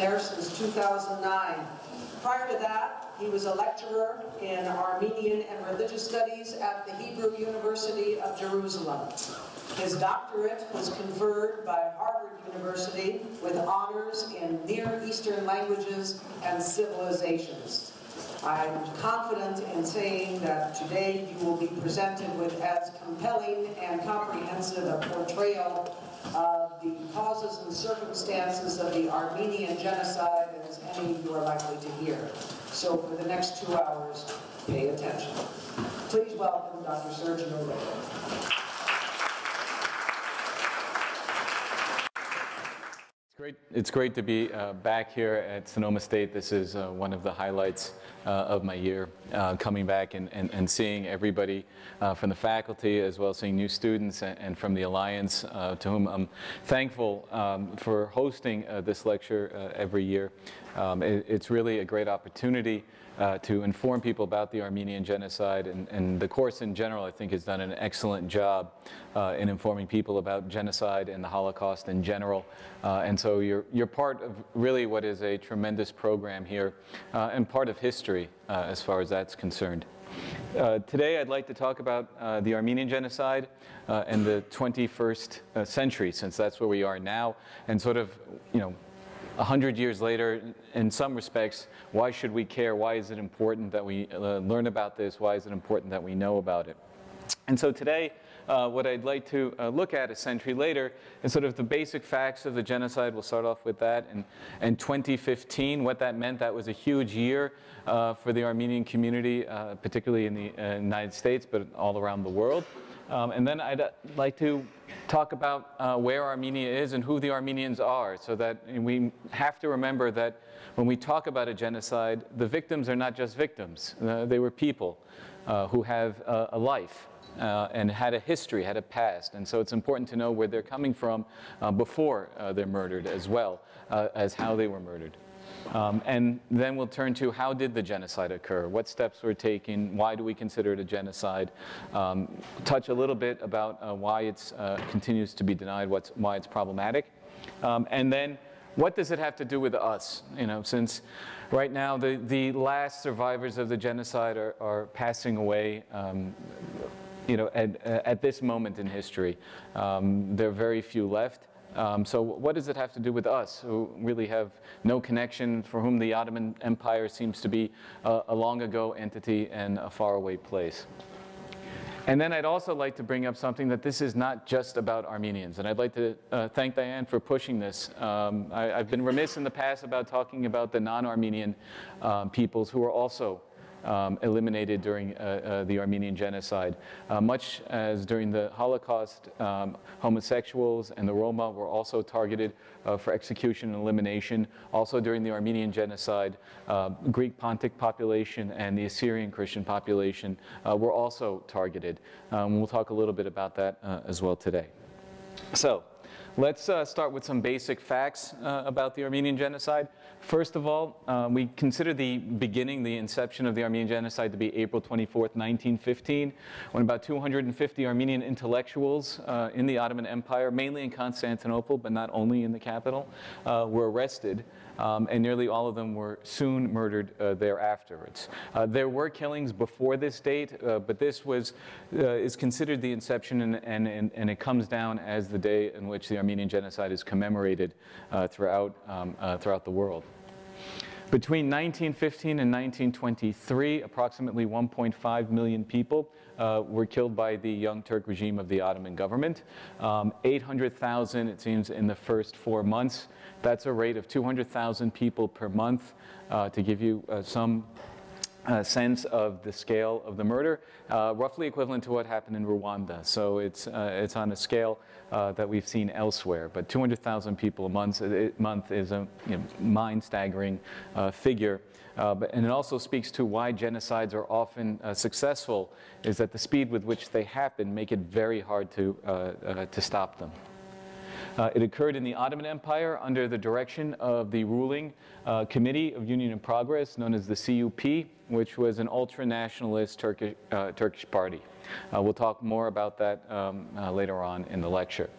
there since 2009. Prior to that, he was a lecturer in Armenian and religious studies at the Hebrew University of Jerusalem. His doctorate was conferred by Harvard University with honors in Near Eastern languages and civilizations. I'm confident in saying that today you will be presented with as compelling and comprehensive a portrayal of the causes and circumstances of the Armenian genocide as any you are likely to hear. So for the next two hours, pay attention. Please welcome Dr. Sergio Rego. Great. It's great to be uh, back here at Sonoma State. This is uh, one of the highlights uh, of my year, uh, coming back and, and, and seeing everybody uh, from the faculty as well as seeing new students and, and from the Alliance uh, to whom I'm thankful um, for hosting this lecture every year. Um, it, it's really a great opportunity uh, to inform people about the Armenian genocide. And, and, the course in general, I think, has done an excellent job uh, in informing people about genocide and the Holocaust in general. Uh, and so you're, you're part of really what is a tremendous program here uh, and part of history uh, as far as that's concerned. Uh, today, I'd like to talk about uh, the Armenian genocide uh, and the 21st century, since that's where we are now, and sort of, you know, a hundred years later, in some respects, why should we care? Why is it important that we uh, learn about this? Why is it important that we know about it? And so today, uh, what I'd like to uh, look at a century later is sort of the basic facts of the genocide. We'll start off with that. And, and 2015, what that meant, that was a huge year uh, for the Armenian community, uh, particularly in the uh, United States, but all around the world. Um, and then I'd uh, like to talk about uh, where Armenia is and who the Armenians are so that we have to remember that when we talk about a genocide, the victims are not just victims. Uh, they were people uh, who have a life. Uh, and had a history, had a past. And so it's important to know where they're coming from uh, before they're murdered as well as how they were murdered. Um, and then we'll turn to how did the genocide occur? What steps were taken? Why do we consider it a genocide? Um, touch a little bit about uh, why it uh, continues to be denied, what's, why it's problematic. Um, and then what does it have to do with us? You know, since right now the, the last survivors of the genocide are, are passing away um, you know, at, at this moment in history. Um, there are very few left. Um, so what does it have to do with us who really have no connection, for whom the Ottoman Empire seems to be a, a long ago entity and a faraway place? And then I'd also like to bring up something that this is not just about Armenians. And I'd like to uh, thank Diane for pushing this. Um, I, have been remiss in the past about talking about the non-Armenian um, peoples who are also um, eliminated during uh, uh, the Armenian genocide. Uh, much as during the Holocaust, um, homosexuals and the Roma were also targeted uh, for execution and elimination. Also during the Armenian genocide, uh, Greek Pontic population and the Assyrian Christian population were also targeted. Um, we'll talk a little bit about that as well today. So, Let's uh, start with some basic facts uh, about the Armenian genocide. First of all, uh, we consider the beginning, the inception of the Armenian genocide to be April 24, 1915, when about 250 Armenian intellectuals uh, in the Ottoman Empire, mainly in Constantinople, but not only in the capital, uh, were arrested um, and nearly all of them were soon murdered uh, thereafterwards. Uh, there were killings before this date, uh, but this was, uh, is considered the inception and, and, and, and, it comes down as the day in which the Armenian genocide is commemorated uh, throughout, um, uh, throughout the world. Between 1915 and 1923, approximately 1.5 million people uh, were killed by the Young Turk regime of the Ottoman government. Um, 800,000, it seems, in the first four months. That's a rate of 200,000 people per month uh, to give you uh, some uh, sense of the scale of the murder, uh, roughly equivalent to what happened in Rwanda. So it's, uh, it's on a scale uh, that we've seen elsewhere. But 200,000 people a month, a month is a you know, mind-staggering figure. but, and it also speaks to why genocides are often successful, is that the speed with which they happen make it very hard to, to stop them. Uh, it occurred in the Ottoman Empire under the direction of the ruling uh, Committee of Union and Progress, known as the CUP, which was an ultra-nationalist Turkish, uh, Turkish party. Uh, we'll talk more about that um, uh, later on in the lecture.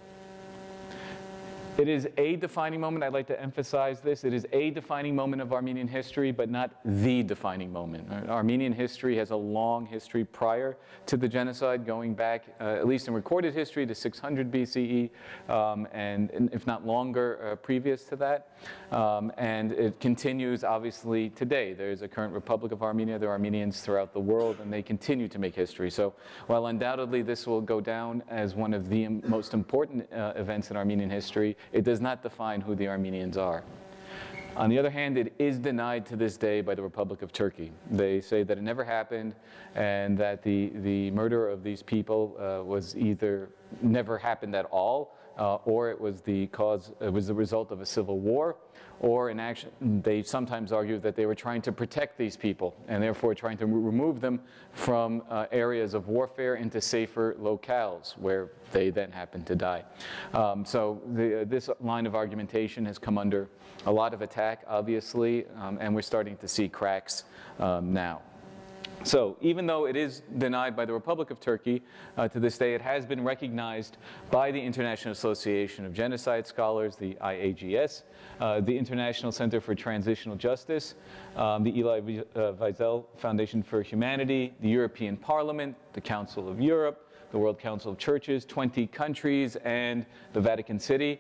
It is a defining moment. I'd like to emphasize this. It is a defining moment of Armenian history, but not the defining moment. Armenian history has a long history prior to the genocide, going back, uh, at least in recorded history, to 600 BCE, um, and, and, if not longer, uh, previous to that. Um, and it continues, obviously, today. There's a current Republic of Armenia. There are Armenians throughout the world, and they continue to make history. So while undoubtedly this will go down as one of the most important uh, events in Armenian history, it does not define who the Armenians are. On the other hand, it is denied to this day by the Republic of Turkey. They say that it never happened and that the, the murder of these people uh, was either never happened at all uh, or it was the cause, it was the result of a civil war or in action, they sometimes argue that they were trying to protect these people and therefore trying to remove them from uh, areas of warfare into safer locales where they then happened to die. Um, so the, uh, this line of argumentation has come under a lot of attack, obviously, um, and we're starting to see cracks um, now. So even though it is denied by the Republic of Turkey, uh, to this day it has been recognized by the International Association of Genocide Scholars, the IAGS, uh, the International Center for Transitional Justice, um, the Elie uh, Wiesel Foundation for Humanity, the European Parliament, the Council of Europe, the World Council of Churches, 20 countries, and the Vatican City.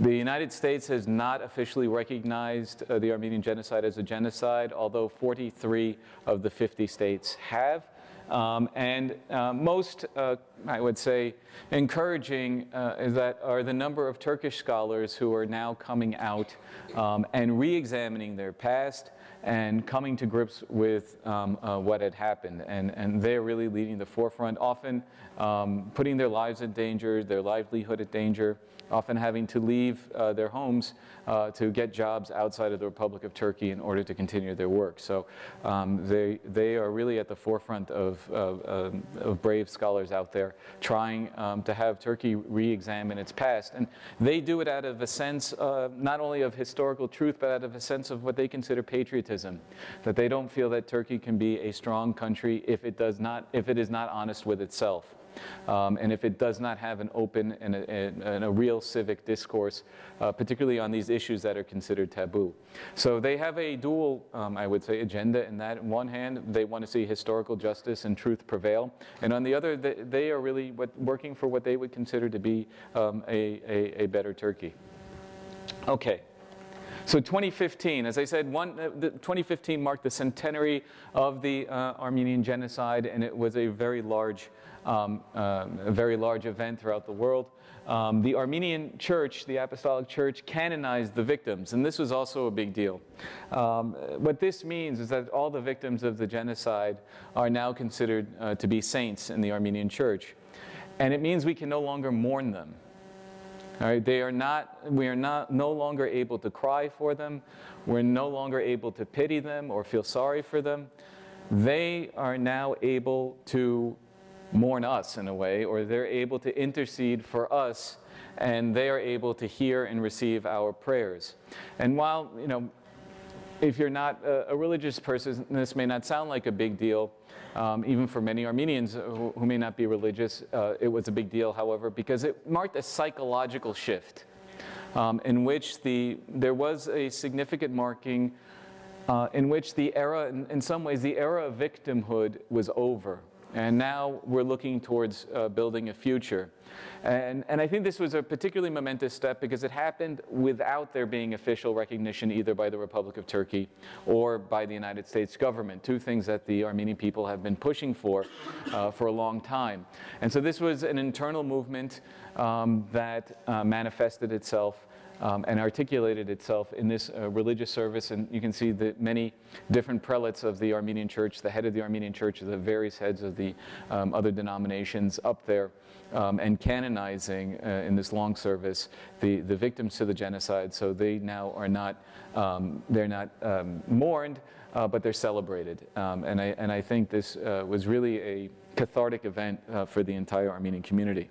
The United States has not officially recognized uh, the Armenian genocide as a genocide, although 43 of the 50 states have. Um, and uh, most, uh, I would say, encouraging uh, is that are the number of Turkish scholars who are now coming out um, and re-examining their past and coming to grips with um, uh, what had happened. And, and they're really leading the forefront, often um, putting their lives in danger, their livelihood at danger, often having to leave uh, their homes uh, to get jobs outside of the Republic of Turkey in order to continue their work. So um, they, they are really at the forefront of, of, um, of brave scholars out there trying um, to have Turkey re-examine its past. And they do it out of a sense uh, not only of historical truth, but out of a sense of what they consider patriotism, that they don't feel that Turkey can be a strong country if it, does not, if it is not honest with itself. Um, and if it does not have an open and a, and a real civic discourse, uh, particularly on these issues that are considered taboo. So they have a dual, um, I would say, agenda in that. On one hand, they want to see historical justice and truth prevail. And on the other, they, they are really what, working for what they would consider to be um, a, a, a better Turkey. Okay. So 2015, as I said, one, uh, 2015 marked the centenary of the uh, Armenian genocide, and it was a very large um, uh, a very large event throughout the world. Um, the Armenian Church, the Apostolic Church, canonized the victims, and this was also a big deal. Um, what this means is that all the victims of the genocide are now considered uh, to be saints in the Armenian Church. And it means we can no longer mourn them. All right, they are not, we are not, no longer able to cry for them. We're no longer able to pity them or feel sorry for them. They are now able to mourn us in a way, or they're able to intercede for us and they are able to hear and receive our prayers. And while, you know, if you're not a, religious person, this may not sound like a big deal. Um, even for many Armenians who, who may not be religious, uh, it was a big deal, however, because it marked a psychological shift um, in which the, there was a significant marking uh, in which the era, in, in some ways, the era of victimhood was over. And now we're looking towards uh, building a future. And, and I think this was a particularly momentous step because it happened without there being official recognition either by the Republic of Turkey or by the United States government, two things that the Armenian people have been pushing for uh, for a long time. And so this was an internal movement um, that uh, manifested itself um, and articulated itself in this uh, religious service. And you can see the many different prelates of the Armenian church, the head of the Armenian church, the various heads of the um, other denominations up there, um, and canonizing uh, in this long service the, the victims to the genocide. So they now are not, um, they're not um, mourned, uh, but they're celebrated. Um, and, I, and I think this uh, was really a cathartic event uh, for the entire Armenian community.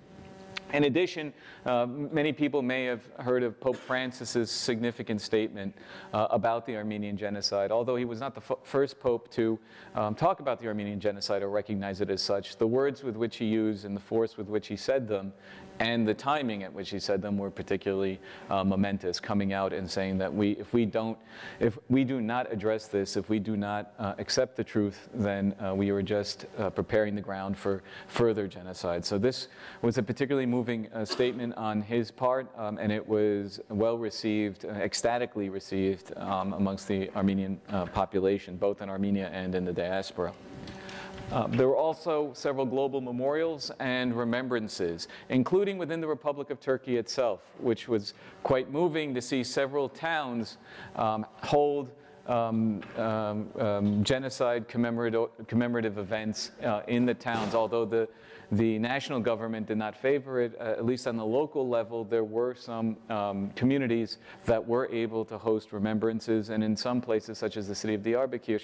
In addition, uh, many people may have heard of Pope Francis's significant statement uh, about the Armenian genocide. Although he was not the first pope to um, talk about the Armenian genocide or recognize it as such, the words with which he used and the force with which he said them and the timing at which he said them were particularly uh, momentous, coming out and saying that we, if we don't, if we do not address this, if we do not uh, accept the truth, then uh, we are just uh, preparing the ground for further genocide. So this was a particularly moving uh, statement on his part, um, and it was well received, uh, ecstatically received um, amongst the Armenian population, both in Armenia and in the diaspora. Um, there were also several global memorials and remembrances, including within the Republic of Turkey itself, which was quite moving to see several towns um, hold um, um, um genocide commemorative, commemorative events uh, in the towns, although the the national government did not favor it. Uh, at least on the local level, there were some um, communities that were able to host remembrances, and in some places, such as the city of Diyarbakir,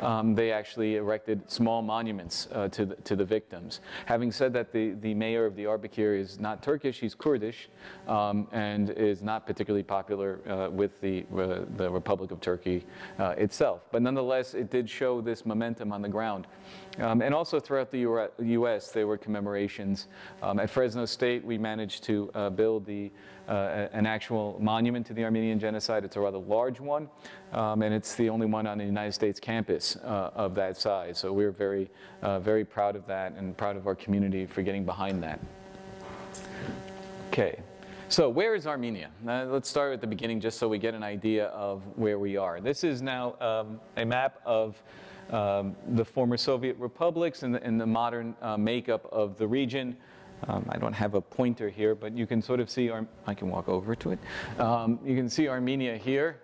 um, they actually erected small monuments uh, to, the, to the victims. Having said that, the, the mayor of Diyarbakir is not Turkish, he's Kurdish, um, and is not particularly popular uh, with the, uh, the Republic of Turkey uh, itself. But nonetheless, it did show this momentum on the ground. Um, and also throughout the U.S., there were commemorations. Um, at Fresno State, we managed to uh, build the, uh, an actual monument to the Armenian genocide. It's a rather large one, um, and it's the only one on the United States campus uh, of that size. So we're very, uh, very proud of that and proud of our community for getting behind that. Okay. So where is Armenia? Uh, let's start at the beginning just so we get an idea of where we are. This is now um, a map of um, the former Soviet republics and the, and the modern uh, makeup of the region. Um, I don't have a pointer here, but you can sort of see, Ar I can walk over to it. Um, you can see Armenia here.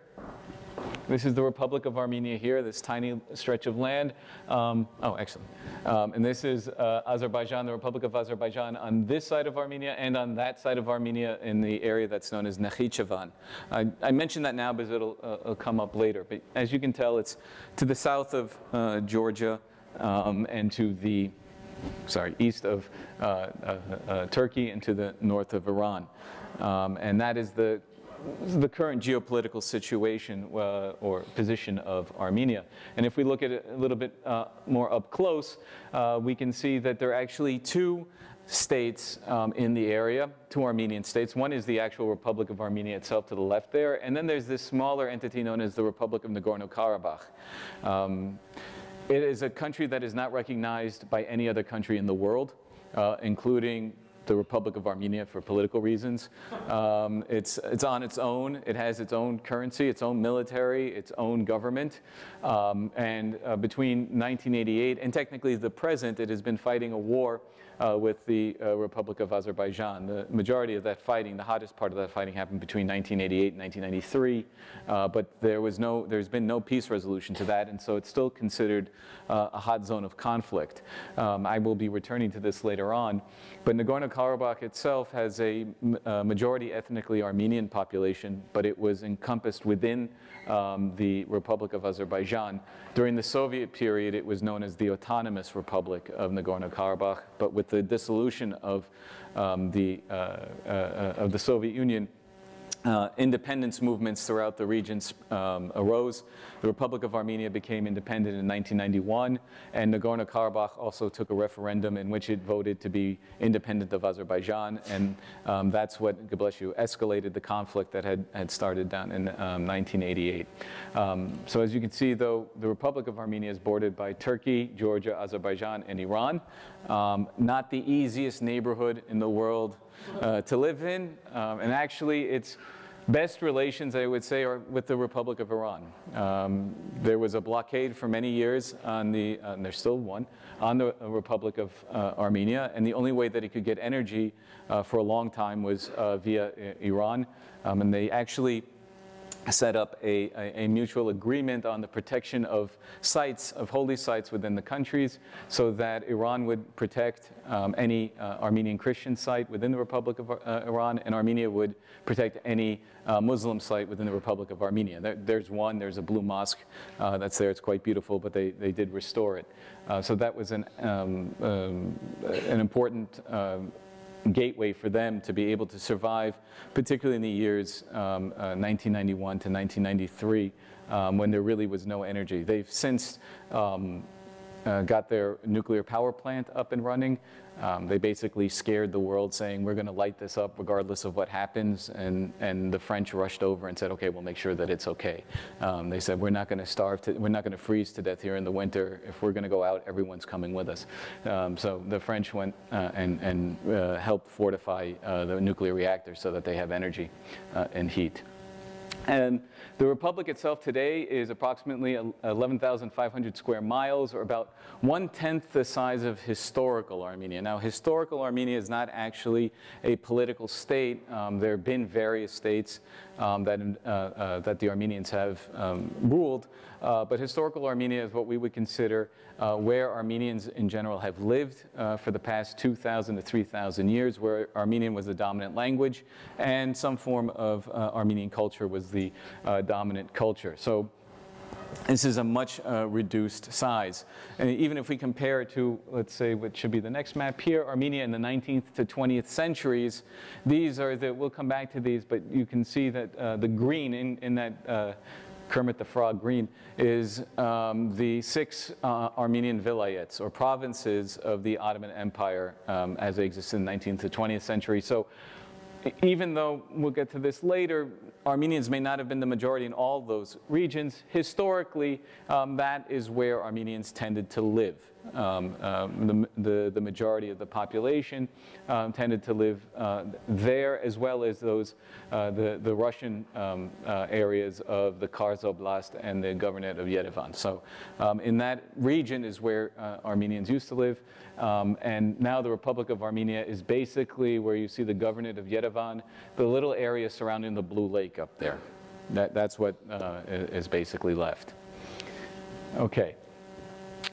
This is the Republic of Armenia here, this tiny stretch of land. Um, oh, excellent. Um, and this is uh, Azerbaijan, the Republic of Azerbaijan on this side of Armenia and on that side of Armenia in the area that's known as Nakhichevan. I, I mention that now because it'll, uh, it'll, come up later. But as you can tell, it's to the south of uh, Georgia um, and to the sorry, east of uh, uh, uh, Turkey and to the north of Iran. Um, and that is the the current geopolitical situation uh, or position of Armenia. And if we look at it a little bit uh, more up close, uh, we can see that there are actually two states um, in the area, two Armenian states. One is the actual Republic of Armenia itself to the left there, and then there's this smaller entity known as the Republic of Nagorno-Karabakh. Um, it is a country that is not recognized by any other country in the world, uh, including the Republic of Armenia for political reasons. Um, it's, it's on its own. It has its own currency, its own military, its own government. Um, and uh, between 1988 and technically the present, it has been fighting a war uh, with the uh, Republic of Azerbaijan. The majority of that fighting, the hottest part of that fighting happened between 1988 and 1993, uh, but there was no, there's been no peace resolution to that, and so it's still considered uh, a hot zone of conflict. Um, I will be returning to this later on, but Nagorno-Karabakh itself has a, a majority ethnically Armenian population, but it was encompassed within um, the Republic of Azerbaijan. During the Soviet period, it was known as the Autonomous Republic of Nagorno-Karabakh, but with the dissolution of, um, the, uh, uh, of the Soviet Union, uh, independence movements throughout the region um, arose. The Republic of Armenia became independent in 1991, and Nagorno-Karabakh also took a referendum in which it voted to be independent of Azerbaijan, and um, that's what, God bless you, escalated the conflict that had, had started down in um, 1988. Um, so as you can see, though, the Republic of Armenia is bordered by Turkey, Georgia, Azerbaijan, and Iran. Um, not the easiest neighborhood in the world uh, to live in, um, and actually it's best relations, I would say, are with the Republic of Iran. Um, there was a blockade for many years on the, uh, and there's still one, on the uh, Republic of uh, Armenia, and the only way that it could get energy uh, for a long time was uh, via Iran. Um, and they actually set up a, a, a, mutual agreement on the protection of sites, of holy sites within the countries, so that Iran would protect um, any uh, Armenian Christian site within the Republic of uh, Iran, and Armenia would protect any uh, Muslim site within the Republic of Armenia. There, there's one, there's a blue mosque uh, that's there, it's quite beautiful, but they, they did restore it. Uh, so that was an, um, um, an important um, gateway for them to be able to survive, particularly in the years um, uh, 1991 to 1993, um, when there really was no energy. They've since um, uh, got their nuclear power plant up and running. Um, they basically scared the world saying, we're going to light this up regardless of what happens. And, and the French rushed over and said, okay, we'll make sure that it's okay. Um, they said, we're not going to starve, we're not going to freeze to death here in the winter. If we're going to go out, everyone's coming with us. Um, so the French went uh, and, and uh, helped fortify uh, the nuclear reactors so that they have energy uh, and heat. And the republic itself today is approximately 11,500 square miles, or about one-tenth the size of historical Armenia. Now, historical Armenia is not actually a political state. Um, there have been various states um, that, uh, uh, that the Armenians have um, ruled, uh, but historical Armenia is what we would consider uh, where Armenians in general have lived uh, for the past 2,000 to 3,000 years, where Armenian was the dominant language, and some form of uh, Armenian culture was the dominant culture. So this is a much uh, reduced size. And even if we compare it to, let's say, what should be the next map here, Armenia in the 19th to 20th centuries, these are the, we'll come back to these, but you can see that uh, the green in, in that uh, Kermit the Frog green is um, the six uh, Armenian vilayets or provinces of the Ottoman Empire um, as they existed in the 19th to 20th century. So even though we'll get to this later, Armenians may not have been the majority in all those regions. Historically, um, that is where Armenians tended to live. Um, um, the, the, the, majority of the population um, tended to live uh, there, as well as those, uh, the, the Russian um, uh, areas of the Kars Oblast and the Governorate of Yerevan. So um, in that region is where uh, Armenians used to live. Um, and now the Republic of Armenia is basically where you see the Governorate of Yerevan, the little area surrounding the Blue Lake up there. That, that's what uh, is basically left. Okay.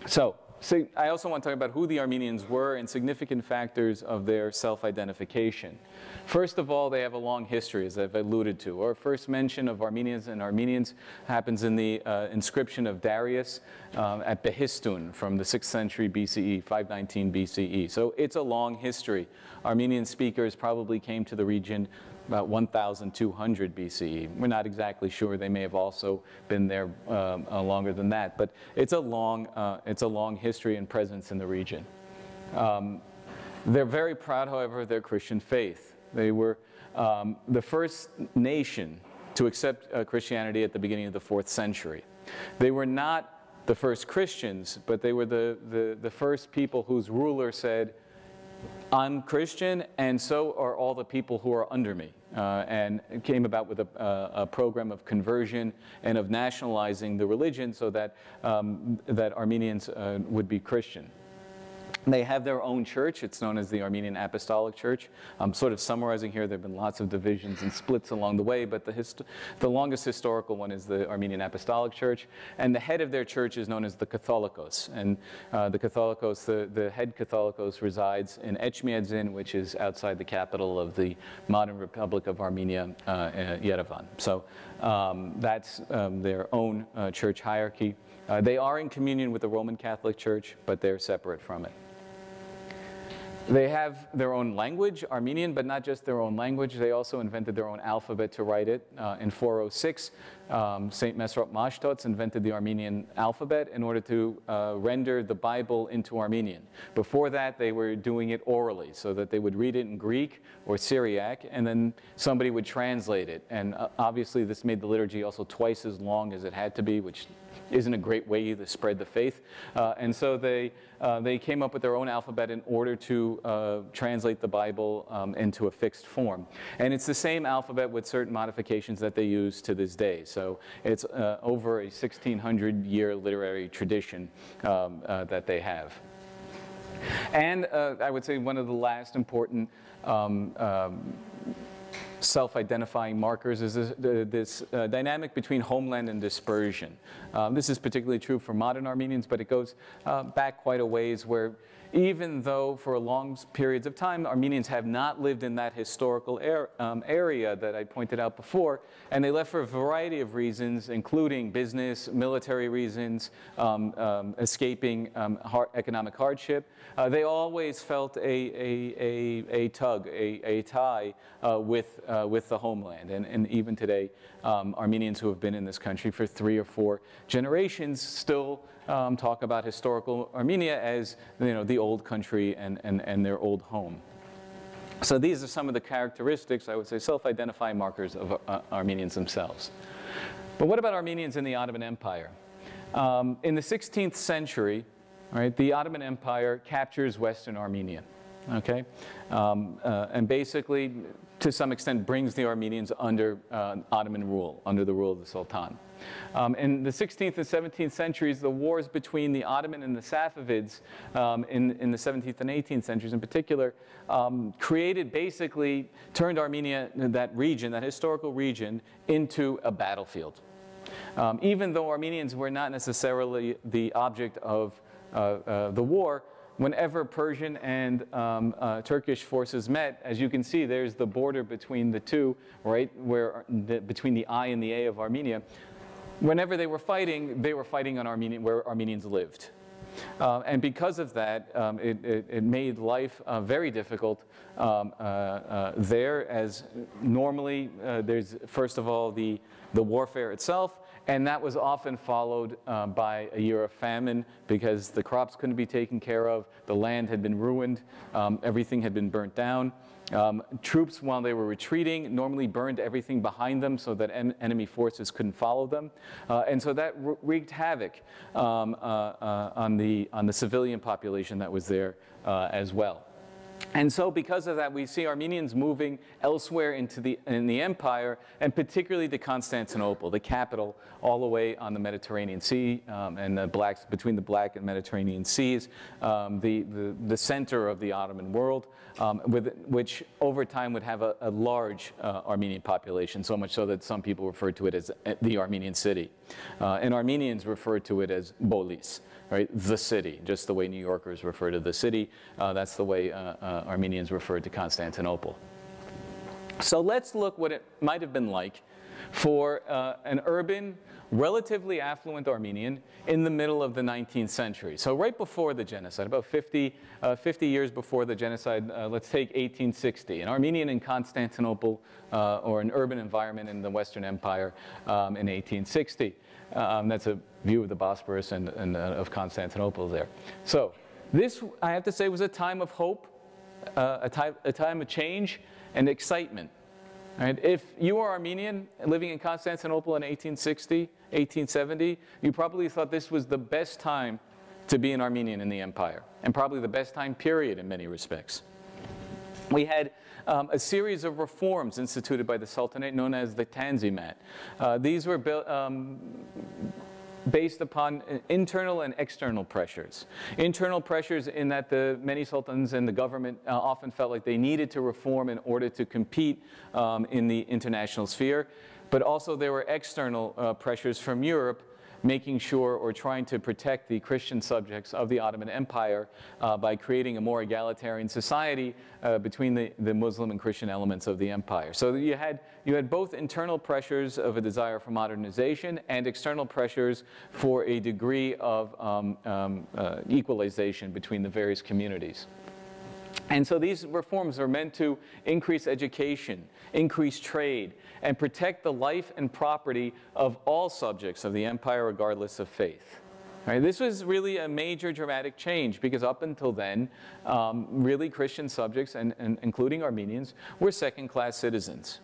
So so I also want to talk about who the Armenians were and significant factors of their self-identification. First of all, they have a long history, as I've alluded to. Our first mention of Armenians and Armenians happens in the uh, inscription of Darius um, at Behistun from the 6th century BCE, 519 BCE. So it's a long history. Armenian speakers probably came to the region about 1,200 BCE. We're not exactly sure. They may have also been there um, uh, longer than that. But it's a long, uh, it's a long history and presence in the region. Um, they're very proud, however, of their Christian faith. They were um, the first nation to accept uh, Christianity at the beginning of the fourth century. They were not the first Christians, but they were the, the, the first people whose ruler said, I'm Christian, and so are all the people who are under me. Uh, and came about with a, a, program of conversion and of nationalizing the religion so that, um, that Armenians uh, would be Christian. They have their own church. It's known as the Armenian Apostolic Church. I'm sort of summarizing here. There have been lots of divisions and splits along the way, but the, the longest historical one is the Armenian Apostolic Church. And the head of their church is known as the Catholicos. And uh, the Catholicos, the, the head Catholicos resides in Echmiadzin, which is outside the capital of the modern Republic of Armenia, uh, uh Yerevan. So um, that's um, their own uh, church hierarchy. Uh, they are in communion with the Roman Catholic Church, but they're separate from it. They have their own language, Armenian, but not just their own language. They also invented their own alphabet to write it. Uh, in 406, um, St. Mesrop Mashtots invented the Armenian alphabet in order to uh, render the Bible into Armenian. Before that, they were doing it orally, so that they would read it in Greek or Syriac, and then somebody would translate it. And uh, obviously, this made the liturgy also twice as long as it had to be, which isn't a great way to spread the faith. Uh, and so they, uh, they came up with their own alphabet in order to uh, translate the Bible um, into a fixed form. And it's the same alphabet with certain modifications that they use to this day. So it's uh, over a 1600 year literary tradition um, uh, that they have. And uh, I would say one of the last important um, um self-identifying markers is this, this uh, dynamic between homeland and dispersion. Um, this is particularly true for modern Armenians, but it goes uh, back quite a ways where even though for long periods of time Armenians have not lived in that historical er um, area that I pointed out before, and they left for a variety of reasons, including business, military reasons, um, um, escaping um, hard economic hardship, uh, they always felt a, a, a, a tug, a, a tie uh, with, uh, with the homeland. And, and even today, um, Armenians who have been in this country for three or four generations still um, talk about historical Armenia as you know, the old country and, and, and their old home. So these are some of the characteristics, I would say, self-identifying markers of uh, Armenians themselves. But what about Armenians in the Ottoman Empire? Um, in the 16th century, right, the Ottoman Empire captures Western Armenia, okay? Um, uh, and basically, to some extent, brings the Armenians under uh, Ottoman rule, under the rule of the Sultan. Um, in the 16th and 17th centuries, the wars between the Ottoman and the Safavids um, in, in, the 17th and 18th centuries in particular um, created basically, turned Armenia, that region, that historical region, into a battlefield. Um, even though Armenians were not necessarily the object of uh, uh, the war, whenever Persian and um, uh, Turkish forces met, as you can see, there's the border between the two, right, where the, between the I and the A of Armenia whenever they were fighting, they were fighting on Armenian, where Armenians lived. Uh, and because of that, um, it, it, it, made life uh, very difficult um, uh, uh there, as normally uh, there's, first of all, the, the warfare itself, and that was often followed um, by a year of famine because the crops couldn't be taken care of, the land had been ruined, um, everything had been burnt down. Um, troops, while they were retreating, normally burned everything behind them so that en enemy forces couldn't follow them. Uh, and so that wreaked havoc um, uh, uh, on, the, on the civilian population that was there uh, as well. And so because of that, we see Armenians moving elsewhere into the, in the empire, and particularly to Constantinople, the capital, all the way on the Mediterranean Sea um, and the between the Black and Mediterranean Seas, um, the, the, the, center of the Ottoman world, um, with, which over time would have a, a large uh, Armenian population, so much so that some people refer to it as uh, the Armenian city. Uh, and Armenians refer to it as Bolis right? The city, just the way New Yorkers refer to the city. Uh, that's the way uh, uh, Armenians referred to Constantinople. So let's look what it might have been like for uh, an urban, relatively affluent Armenian in the middle of the 19th century. So right before the genocide, about 50, uh, 50 years before the genocide, uh, let's take 1860. An Armenian in Constantinople uh, or an urban environment in the Western Empire um, in 1860. Um, that's a view of the Bosporus and, and uh, of Constantinople there. So this, I have to say, was a time of hope, uh, a, time, a time of change and excitement. Right? If you were Armenian living in Constantinople in 1860, 1870, you probably thought this was the best time to be an Armenian in the empire, and probably the best time period in many respects. We had um, a series of reforms instituted by the Sultanate known as the Tanzimat. Uh, these were built, um, based upon internal and external pressures. Internal pressures in that the many sultans and the government uh, often felt like they needed to reform in order to compete um, in the international sphere. But also there were external uh, pressures from Europe making sure or trying to protect the Christian subjects of the Ottoman Empire uh, by creating a more egalitarian society uh, between the, the Muslim and Christian elements of the empire. So you had, you had both internal pressures of a desire for modernization and external pressures for a degree of um, um, uh, equalization between the various communities. And so these reforms are meant to increase education, increase trade, and protect the life and property of all subjects of the empire regardless of faith. Right, this was really a major dramatic change because up until then, um, really Christian subjects, and, and, including Armenians, were second-class citizens.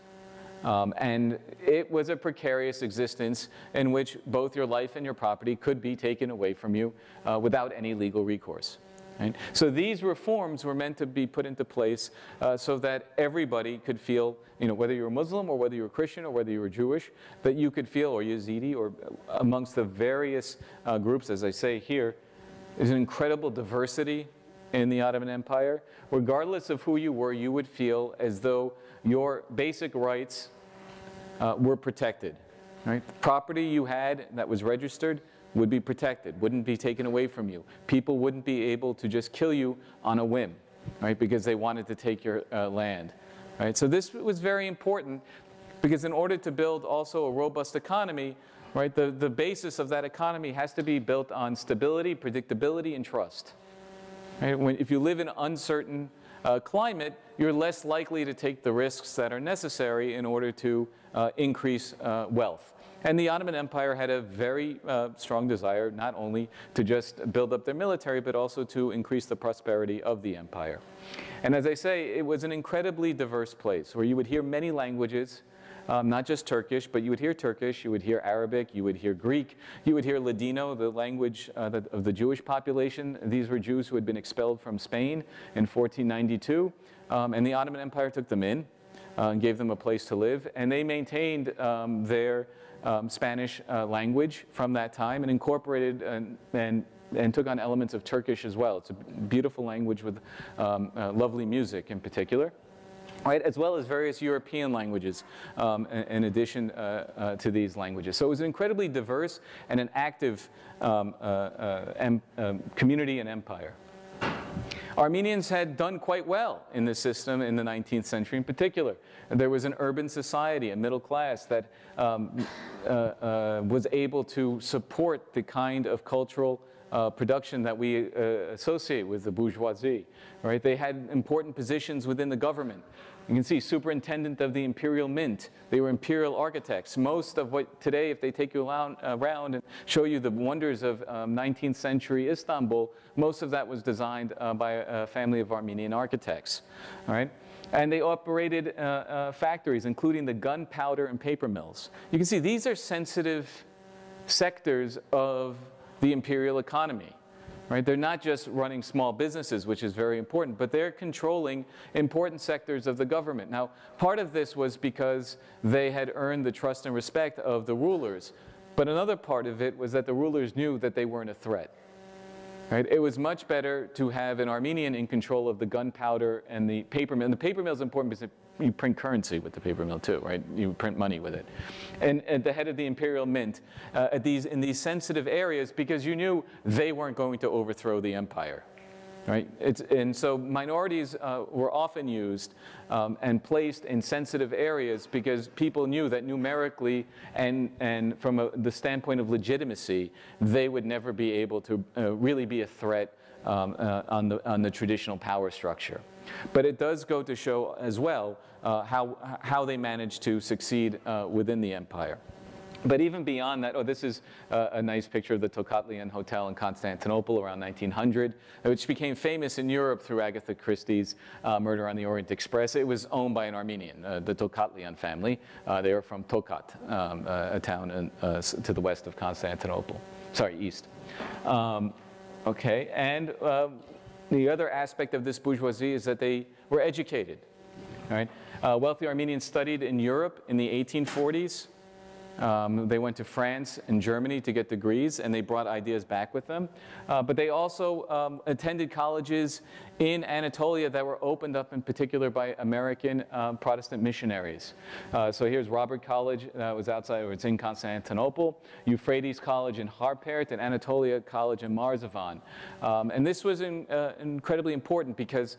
Um, and it was a precarious existence in which both your life and your property could be taken away from you uh, without any legal recourse. Right? So these reforms were meant to be put into place uh, so that everybody could feel, you know, whether you're Muslim or whether you're Christian or whether you're Jewish, that you could feel, or Yazidi, or amongst the various uh, groups, as I say here, there's an incredible diversity in the Ottoman Empire, regardless of who you were, you would feel as though your basic rights uh, were protected. Right? The property you had that was registered would be protected, wouldn't be taken away from you. People wouldn't be able to just kill you on a whim, right? Because they wanted to take your uh, land. Right? So this was very important because in order to build also a robust economy, right, the, the basis of that economy has to be built on stability, predictability, and trust. Right? When, if you live in uncertain uh, climate, you're less likely to take the risks that are necessary in order to uh, increase uh, wealth. And the Ottoman Empire had a very uh, strong desire not only to just build up their military, but also to increase the prosperity of the empire. And as I say, it was an incredibly diverse place where you would hear many languages, um, not just Turkish, but you would hear Turkish, you would hear Arabic, you would hear Greek, you would hear Ladino, the language uh, of the Jewish population. These were Jews who had been expelled from Spain in 1492, um, and the Ottoman Empire took them in uh, and gave them a place to live, and they maintained um, their um, Spanish uh, language from that time and incorporated and, and, and, took on elements of Turkish as well. It's a beautiful language with um, uh, lovely music in particular. Right, as well as various European languages um, in, addition uh, uh, to these languages. So it was an incredibly diverse and an active um, uh, uh, um, community and empire. Armenians had done quite well in this system in the 19th century in particular. There was an urban society, a middle class that um, uh, uh, was able to support the kind of cultural uh, production that we uh, associate with the bourgeoisie. Right? They had important positions within the government. You can see superintendent of the imperial mint. They were imperial architects. Most of what today, if they take you around, and show you the wonders of um, 19th century Istanbul, most of that was designed uh, by a family of Armenian architects. All right? And they operated uh, uh, factories, including the gunpowder and paper mills. You can see these are sensitive sectors of the imperial economy. Right? They're not just running small businesses, which is very important, but they're controlling important sectors of the government. Now, part of this was because they had earned the trust and respect of the rulers, but another part of it was that the rulers knew that they weren't a threat. Right? It was much better to have an Armenian in control of the gunpowder and the paper mill. And the paper mill is important because you print currency with the paper mill too, right? You print money with it. And at the head of the imperial mint uh, at these, in these sensitive areas because you knew they weren't going to overthrow the empire. Right? It's, and so minorities uh, were often used um, and placed in sensitive areas because people knew that numerically and, and from a, the standpoint of legitimacy, they would never be able to uh, really be a threat um, uh, on, the, on the traditional power structure. But it does go to show as well uh, how, how they managed to succeed uh, within the empire. But even beyond that, oh, this is uh, a nice picture of the Tokatlian Hotel in Constantinople around 1900, which became famous in Europe through Agatha Christie's uh, Murder on the Orient Express. It was owned by an Armenian, uh, the Tokatlian family. Uh, they are from Tokat, um, uh, a town in, uh, to the west of Constantinople, sorry, east. Um, okay, and um, the other aspect of this bourgeoisie is that they were educated. Right? Uh, wealthy Armenians studied in Europe in the 1840s. Um, they went to France and Germany to get degrees, and they brought ideas back with them. Uh, but they also um, attended colleges in Anatolia that were opened up in particular by American uh, Protestant missionaries. Uh, so here's Robert College that was outside, or it's in Constantinople, Euphrates College in Harpert, and Anatolia College in Marzavan. Um, and this was in, uh, incredibly important because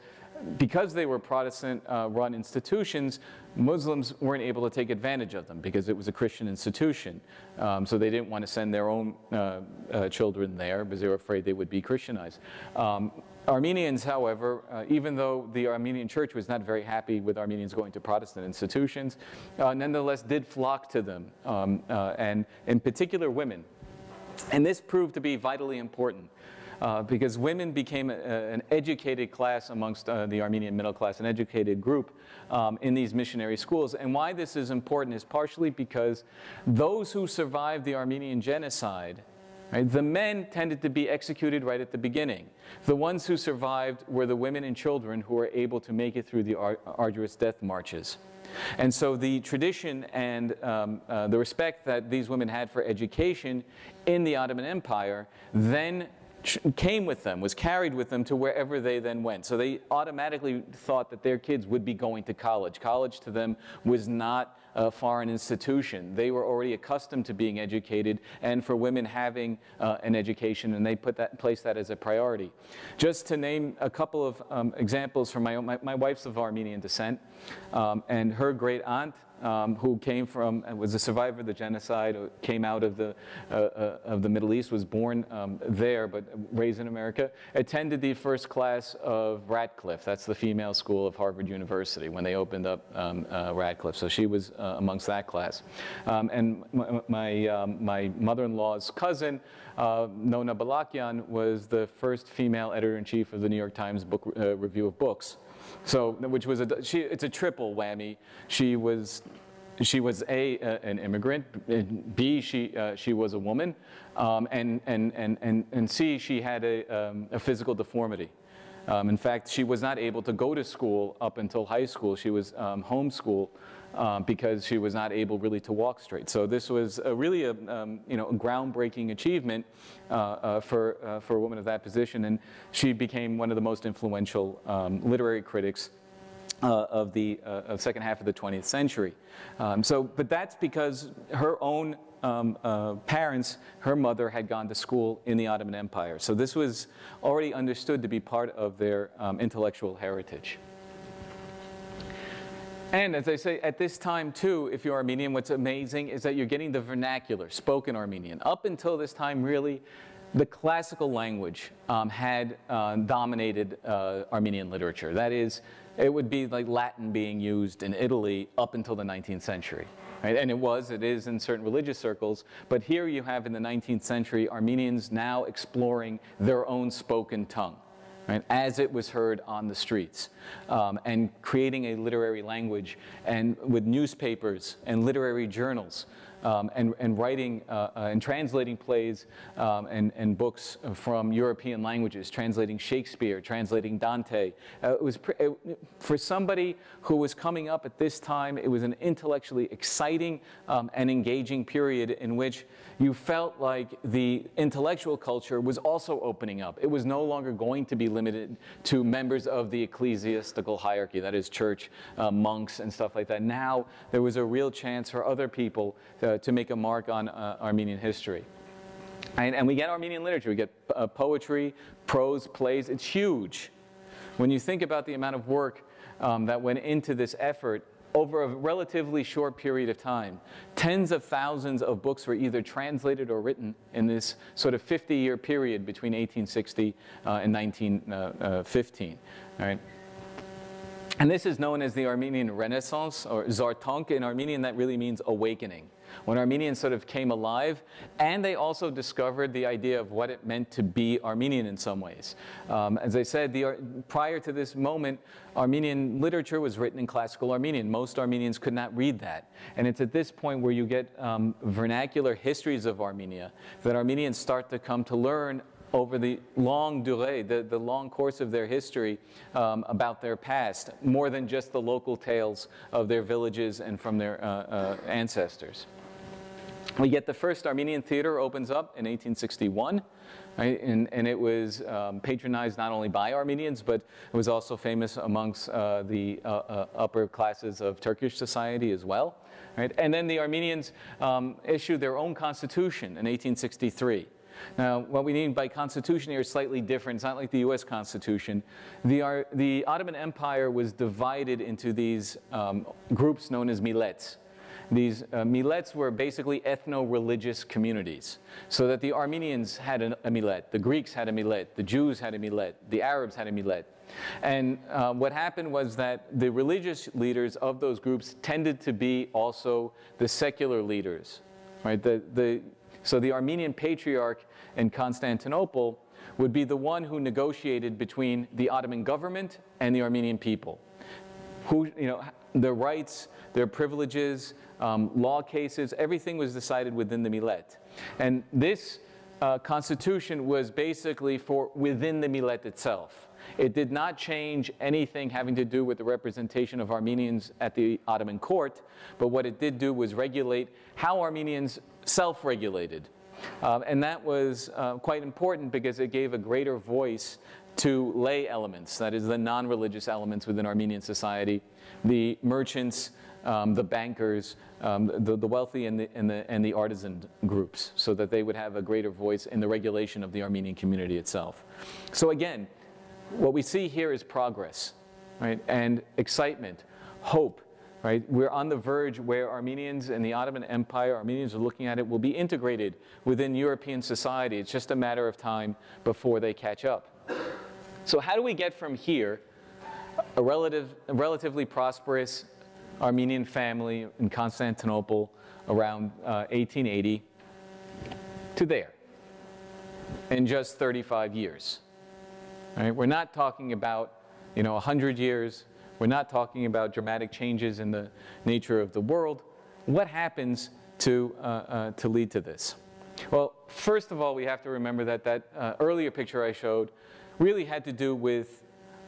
because they were Protestant-run uh, institutions, Muslims weren't able to take advantage of them because it was a Christian institution. Um, so they didn't want to send their own uh, uh, children there because they were afraid they would be Christianized. Um, Armenians, however, uh, even though the Armenian church was not very happy with Armenians going to Protestant institutions, uh, nonetheless did flock to them, um, and in particular women. And this proved to be vitally important uh, because women became a, an educated class amongst uh, the Armenian middle class, an educated group um, in these missionary schools. And why this is important is partially because those who survived the Armenian genocide Right? The men tended to be executed right at the beginning. The ones who survived were the women and children who were able to make it through the ar arduous death marches. And so the tradition and um, uh, the respect that these women had for education in the Ottoman Empire then came with them, was carried with them to wherever they then went. So they automatically thought that their kids would be going to college. College to them was not a foreign institution. They were already accustomed to being educated and for women having uh, an education, and they put that, placed that as a priority. Just to name a couple of um, examples from my own, my, my, wife's of Armenian descent, um, and her great aunt um, who came from, was a survivor of the genocide, came out of the, uh, uh, of the Middle East, was born um, there but raised in America, attended the first class of Radcliffe. That's the female school of Harvard University when they opened up um, uh, Radcliffe. So she was uh, amongst that class. Um, and my, my, um, my mother-in-law's cousin, uh, Nona Balakian, was the first female editor-in-chief of the New York Times Book uh, Review of Books. So, which was a, she, it's a triple whammy. She was, she was A, uh, an immigrant, B, she, uh, she was a woman, um, and, and, and, and, and C, she had a, um, a physical deformity. Um, in fact, she was not able to go to school up until high school. She was um, homeschooled um, because she was not able really to walk straight. So this was a really a, um, you know, a groundbreaking achievement uh, uh, for, uh, for a woman of that position. And she became one of the most influential um, literary critics uh, of the uh, of second half of the 20th century. Um, so, but that's because her own um, uh, parents, her mother had gone to school in the Ottoman Empire. So this was already understood to be part of their um, intellectual heritage. And as I say, at this time too, if you're Armenian, what's amazing is that you're getting the vernacular, spoken Armenian. Up until this time, really, the classical language um, had uh, dominated uh, Armenian literature. That is, it would be like Latin being used in Italy up until the 19th century. Right? And it was, it is in certain religious circles, but here you have in the 19th century Armenians now exploring their own spoken tongue right, as it was heard on the streets, um, and creating a literary language, and with newspapers and literary journals um, and, and writing uh, uh, and translating plays um, and, and books from European languages, translating Shakespeare, translating Dante. Uh, it was it, for somebody who was coming up at this time, it was an intellectually exciting um, and engaging period in which you felt like the intellectual culture was also opening up. It was no longer going to be limited to members of the ecclesiastical hierarchy, that is church, uh, monks and stuff like that. Now there was a real chance for other people uh, to make a mark on uh, Armenian history. And, and, we get Armenian literature. We get uh, poetry, prose, plays. It's huge. When you think about the amount of work um, that went into this effort over a relatively short period of time, tens of thousands of books were either translated or written in this sort of 50-year period between 1860 uh, and 1915. Uh, uh. And this is known as the Armenian Renaissance, or Zartonk in Armenian, that really means awakening when Armenians sort of came alive, and they also discovered the idea of what it meant to be Armenian in some ways. Um, as I said, the, prior to this moment, Armenian literature was written in classical Armenian. Most Armenians could not read that. And it's at this point where you get um, vernacular histories of Armenia that Armenians start to come to learn over the longue durée, the, the long course of their history um, about their past, more than just the local tales of their villages and from their uh, uh, ancestors. We get the first Armenian theater opens up in 1861. Right? And, and, it was um, patronized not only by Armenians, but it was also famous amongst uh, the uh, uh, upper classes of Turkish society as well. Right? And then the Armenians um, issued their own constitution in 1863. Now, what we mean by constitution here is slightly different. It's not like the US Constitution. The, the Ottoman Empire was divided into these um, groups known as millets. These uh, millets were basically ethno-religious communities. So that the Armenians had a, a millet, the Greeks had a millet, the Jews had a millet, the Arabs had a millet. And uh, what happened was that the religious leaders of those groups tended to be also the secular leaders. Right? The, the, so the Armenian patriarch in Constantinople would be the one who negotiated between the Ottoman government and the Armenian people. Who, you know, their rights, their privileges, um, law cases, everything was decided within the millet. And this uh, constitution was basically for within the millet itself. It did not change anything having to do with the representation of Armenians at the Ottoman court, but what it did do was regulate how Armenians self-regulated Um, and that was uh, quite important because it gave a greater voice to lay elements, that is, the non religious elements within Armenian society, the merchants, um, the bankers, um, the, the, wealthy, and the, and, the, and the artisan groups, so that they would have a greater voice in the regulation of the Armenian community itself. So, again, what we see here is progress, right? And excitement, hope, right? We're on the verge where Armenians and the Ottoman Empire, Armenians are looking at it, will be integrated within European society. It's just a matter of time before they catch up. So how do we get from here, a, relative, a relatively prosperous Armenian family in Constantinople around uh, 1880 to there in just 35 years? Right? We're not talking about, you know, 100 years. We're not talking about dramatic changes in the nature of the world. What happens to, uh, uh, to lead to this? Well, first of all, we have to remember that that uh, earlier picture I showed really had to do with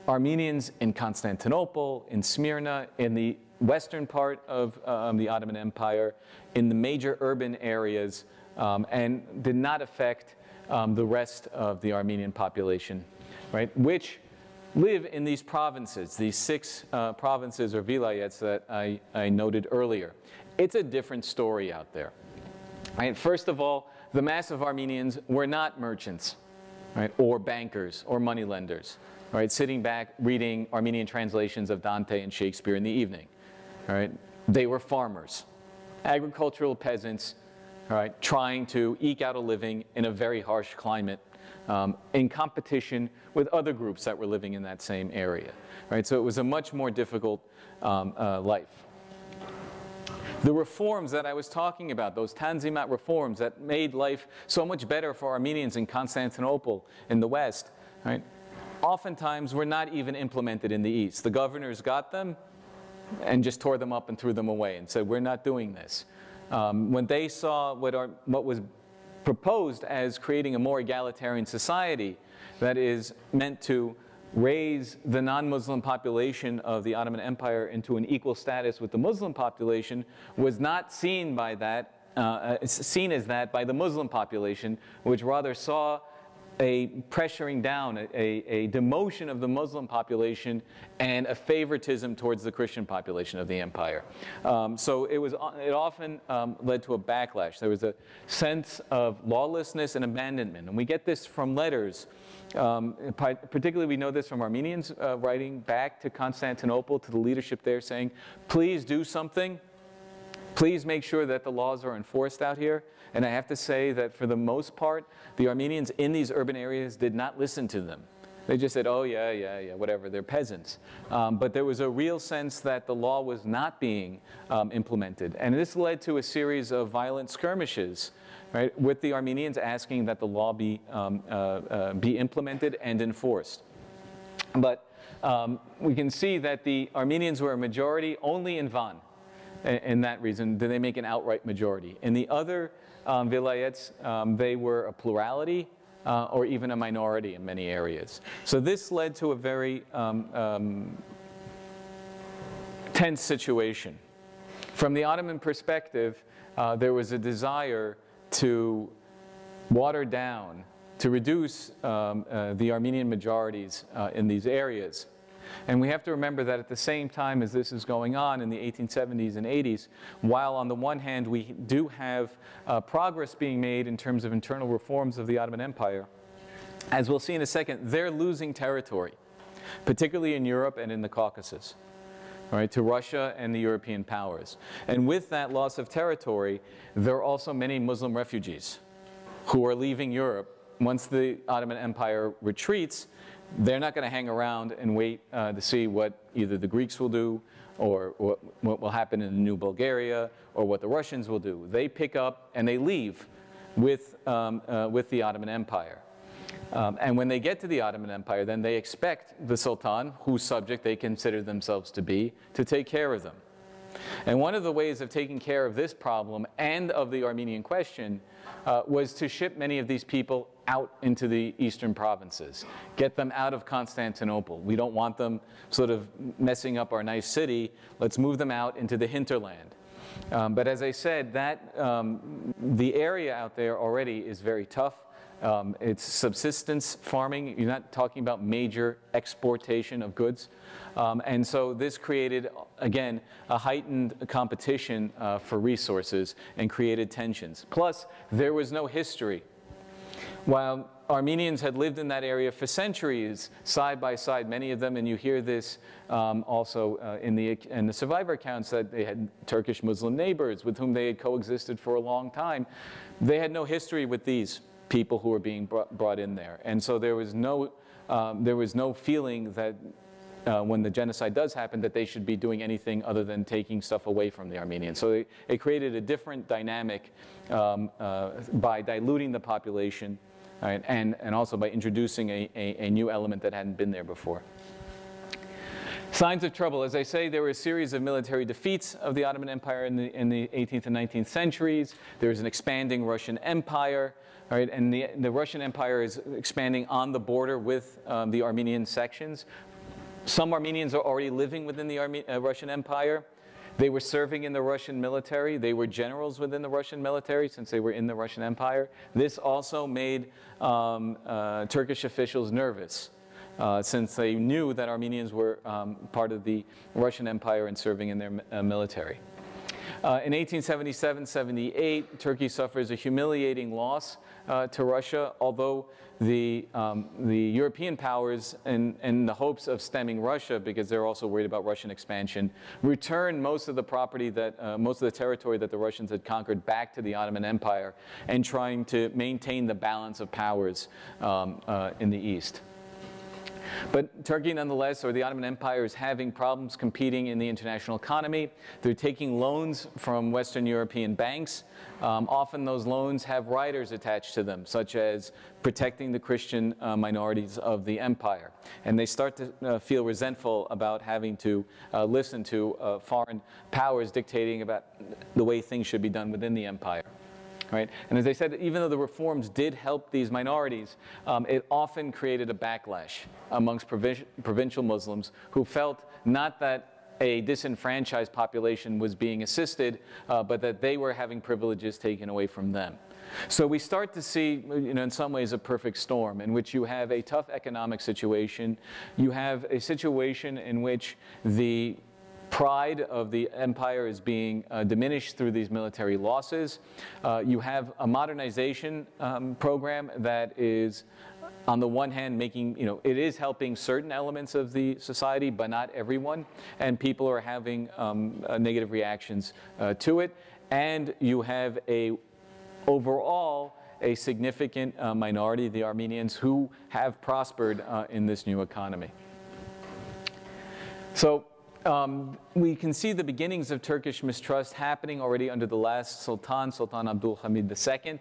Armenians in Constantinople, in Smyrna, in the western part of um, the Ottoman Empire, in the major urban areas, um, and did not affect um, the rest of the Armenian population right, which live in these provinces, these six uh, provinces or vilayets that I, I noted earlier. It's a different story out there. Right? First of all, the mass of Armenians were not merchants, right, or bankers or moneylenders, right, sitting back reading Armenian translations of Dante and Shakespeare in the evening. Right? They were farmers, agricultural peasants, right, trying to eke out a living in a very harsh climate um, in competition with other groups that were living in that same area. Right? So it was a much more difficult um, uh, life. The reforms that I was talking about, those Tanzimat reforms that made life so much better for Armenians in Constantinople in the West, right, oftentimes were not even implemented in the East. The governors got them and just tore them up and threw them away and said, we're not doing this. Um, when they saw what, our, what was proposed as creating a more egalitarian society that is meant to raise the non-Muslim population of the Ottoman Empire into an equal status with the Muslim population was not seen by that, uh, uh seen as that by the Muslim population, which rather saw a pressuring down, a, a, demotion of the Muslim population and a favoritism towards the Christian population of the empire. Um, so it, was, it often um, led to a backlash. There was a sense of lawlessness and abandonment. And we get this from letters. Um, particularly, we know this from Armenians uh, writing back to Constantinople, to the leadership there, saying, please do something. Please make sure that the laws are enforced out here. And I have to say that for the most part, the Armenians in these urban areas did not listen to them. They just said, oh, yeah, yeah, yeah, whatever, they're peasants. Um, but there was a real sense that the law was not being um, implemented. And this led to a series of violent skirmishes, right, with the Armenians asking that the law be, um, uh, uh, be implemented and enforced. But um, we can see that the Armenians were a majority only in Van. In that reason, did they make an outright majority. In the other um, vilayets, um, they were a plurality uh, or even a minority in many areas. So this led to a very um, um, tense situation. From the Ottoman perspective, uh, there was a desire to water down, to reduce um, uh, the Armenian majorities uh, in these areas. And we have to remember that at the same time as this is going on in the 1870s and 80s, while on the one hand we do have uh, progress being made in terms of internal reforms of the Ottoman Empire, as we'll see in a second, they're losing territory, particularly in Europe and in the Caucasus. Right, to Russia and the European powers. And with that loss of territory, there are also many Muslim refugees who are leaving Europe once the Ottoman Empire retreats they're not going to hang around and wait uh, to see what either the Greeks will do or what, what, will happen in the new Bulgaria or what the Russians will do. They pick up and they leave with, um, uh, with the Ottoman Empire. Um, and when they get to the Ottoman Empire, then they expect the Sultan, whose subject they consider themselves to be, to take care of them. And one of the ways of taking care of this problem and of the Armenian question uh, was to ship many of these people out into the eastern provinces, get them out of Constantinople. We don't want them sort of messing up our nice city. Let's move them out into the hinterland. Um, but as I said, that um, the area out there already is very tough. Um, it's subsistence farming. You're not talking about major exportation of goods. Um, and so this created, again, a heightened competition uh, for resources and created tensions. Plus, there was no history. While Armenians had lived in that area for centuries, side by side, many of them, and you hear this um, also uh, in, the, in the survivor accounts that they had Turkish Muslim neighbors with whom they had coexisted for a long time. They had no history with these people who were being brought, brought in there. And so there was no, um, there was no feeling that uh, when the genocide does happen, that they should be doing anything other than taking stuff away from the Armenians. So it, it created a different dynamic um, uh, by diluting the population right, and, and also by introducing a, a, a new element that hadn't been there before. Signs of trouble. As I say, there were a series of military defeats of the Ottoman Empire in the, in the 18th and 19th centuries. There was an expanding Russian Empire, right, and the, the Russian Empire is expanding on the border with um, the Armenian sections. Some Armenians are already living within the Arme uh, Russian Empire. They were serving in the Russian military. They were generals within the Russian military since they were in the Russian Empire. This also made um, uh, Turkish officials nervous. Uh, since they knew that Armenians were um, part of the Russian Empire and serving in their uh, military. Uh, in 1877-78, Turkey suffers a humiliating loss uh, to Russia, although the, um, the European powers, in, in the hopes of stemming Russia, because they're also worried about Russian expansion, returned most of the property that, uh, most of the territory that the Russians had conquered back to the Ottoman Empire and trying to maintain the balance of powers um, uh, in the East. But Turkey, nonetheless, or the Ottoman Empire, is having problems competing in the international economy. They're taking loans from Western European banks. Um, often those loans have riders attached to them, such as protecting the Christian uh, minorities of the empire. And they start to uh, feel resentful about having to uh, listen to uh, foreign powers dictating about the way things should be done within the empire right? And as I said, even though the reforms did help these minorities, um, it often created a backlash amongst provincial Muslims who felt not that a disenfranchised population was being assisted, uh, but that they were having privileges taken away from them. So we start to see, you know, in some ways, a perfect storm in which you have a tough economic situation. You have a situation in which the pride of the empire is being uh, diminished through these military losses. Uh, you have a modernization um, program that is on the one hand making, you know, it is helping certain elements of the society, but not everyone, and people are having um, uh, negative reactions uh, to it. And you have a overall a significant uh, minority, the Armenians, who have prospered uh, in this new economy. So um, we can see the beginnings of Turkish mistrust happening already under the last Sultan, Sultan Abdul Hamid II,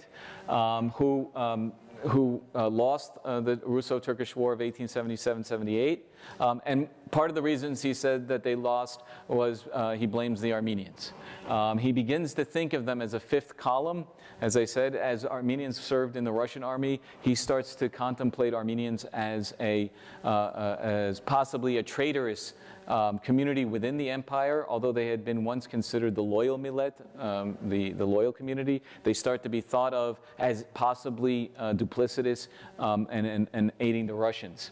um, who, um, who uh, lost uh, the Russo-Turkish War of 1877-78. Um, and part of the reasons he said that they lost was uh, he blames the Armenians. Um, he begins to think of them as a fifth column. As I said, as Armenians served in the Russian army, he starts to contemplate Armenians as, a, uh, uh, as possibly a traitorous um, community within the empire, although they had been once considered the loyal millet, um, the, the loyal community, they start to be thought of as possibly uh, duplicitous um, and, and, and aiding the Russians.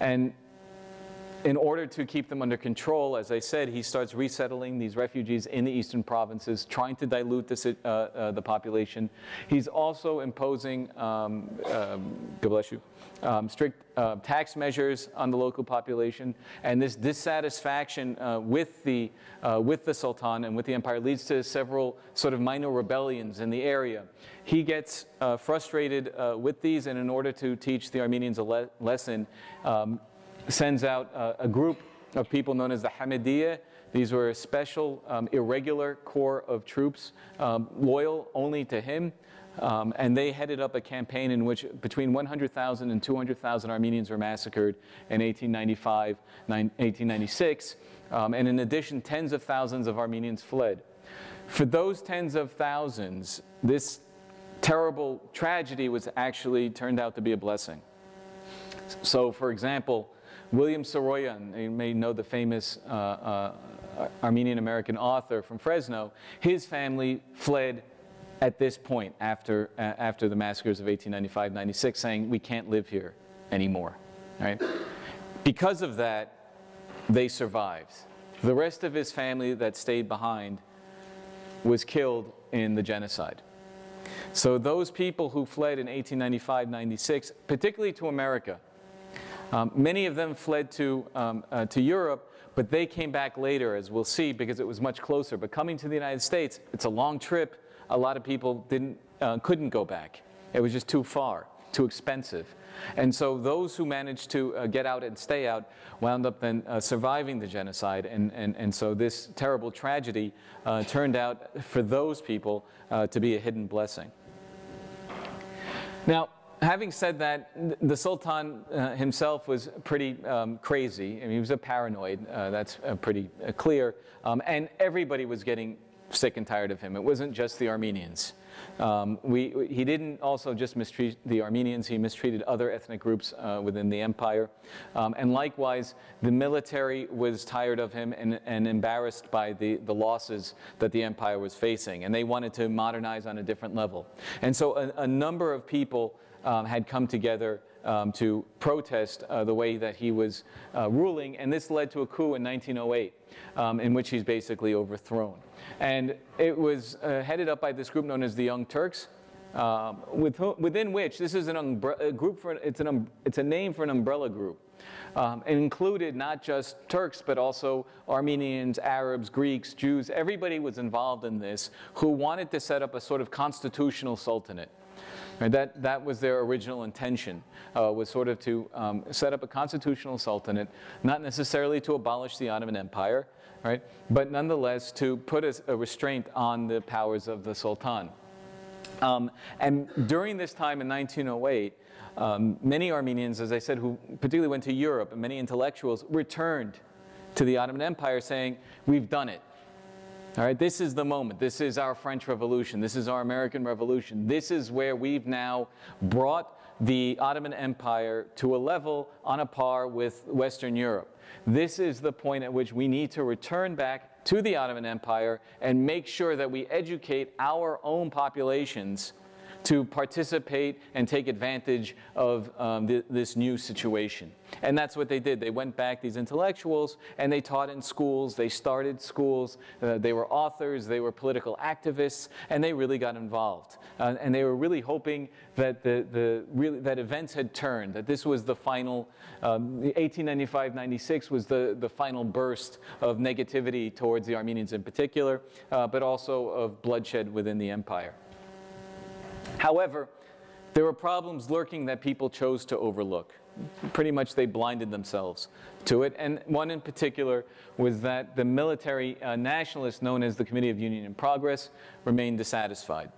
And in order to keep them under control, as I said, he starts resettling these refugees in the eastern provinces, trying to dilute the, uh, uh, the population. He's also imposing, um, um, God bless you, um, strict uh, tax measures on the local population. And this dissatisfaction uh, with, the, uh, with the Sultan and with the empire leads to several sort of minor rebellions in the area. He gets uh, frustrated with these, and in order to teach the Armenians a le lesson, um, sends out uh, a group of people known as the Hamidiyya. These were a special, um, irregular corps of troops, um, loyal only to him. Um, and they headed up a campaign in which between 100,000 and 200,000 Armenians were massacred in 1895, 1896. Um, and in addition, tens of thousands of Armenians fled. For those tens of thousands, this terrible tragedy was actually turned out to be a blessing. So, for example, William Saroyan, you may know the famous uh, uh, Armenian-American author from Fresno, his family fled at this point after, uh, after the massacres of 1895-96, saying, we can't live here anymore, right? Because of that, they survived. The rest of his family that stayed behind was killed in the genocide. So those people who fled in 1895-96, particularly to America, um, many of them fled to, um, uh, to Europe, but they came back later, as we'll see, because it was much closer. But coming to the United States, it's a long trip. A lot of people didn't, uh, couldn't go back. It was just too far, too expensive. And so those who managed to uh, get out and stay out wound up then uh, surviving the genocide. And, and, and so this terrible tragedy uh, turned out for those people uh, to be a hidden blessing. Now, having said that, the Sultan uh, himself was pretty um, crazy. I mean, he was a paranoid. Uh, that's uh, pretty uh, clear. Um, and everybody was getting sick and tired of him. It wasn't just the Armenians. Um, we, he didn't also just mistreat the Armenians, he mistreated other ethnic groups uh, within the empire. Um, and likewise, the military was tired of him and, and embarrassed by the, the losses that the empire was facing. And they wanted to modernize on a different level. And so a, a number of people um, had come together um, to protest uh, the way that he was uh, ruling, and this led to a coup in 1908, um, in which he's basically overthrown. And it was uh, headed up by this group known as the Young Turks, um, with, within which this is an a group for it's an it's a name for an umbrella group. Um, included not just Turks, but also Armenians, Arabs, Greeks, Jews. Everybody was involved in this who wanted to set up a sort of constitutional sultanate. And that, that was their original intention, uh, was sort of to um, set up a constitutional sultanate, not necessarily to abolish the Ottoman Empire, right, but nonetheless to put a, a restraint on the powers of the Sultan. Um, and during this time in 1908, um, many Armenians, as I said, who particularly went to Europe, and many intellectuals returned to the Ottoman Empire saying, we've done it. All right, this is the moment. This is our French Revolution. This is our American Revolution. This is where we've now brought the Ottoman Empire to a level on a par with Western Europe. This is the point at which we need to return back to the Ottoman Empire and make sure that we educate our own populations to participate and take advantage of um, th this new situation. And that's what they did. They went back, these intellectuals, and they taught in schools. They started schools. Uh, they were authors. They were political activists, and they really got involved. Uh, and they were really hoping that, the, the really, that events had turned, that this was the final, um, 1895-96 was the, the final burst of negativity towards the Armenians in particular, uh, but also of bloodshed within the empire. However, there were problems lurking that people chose to overlook. Pretty much they blinded themselves to it. And one in particular was that the military uh, nationalists known as the Committee of Union and Progress remained dissatisfied.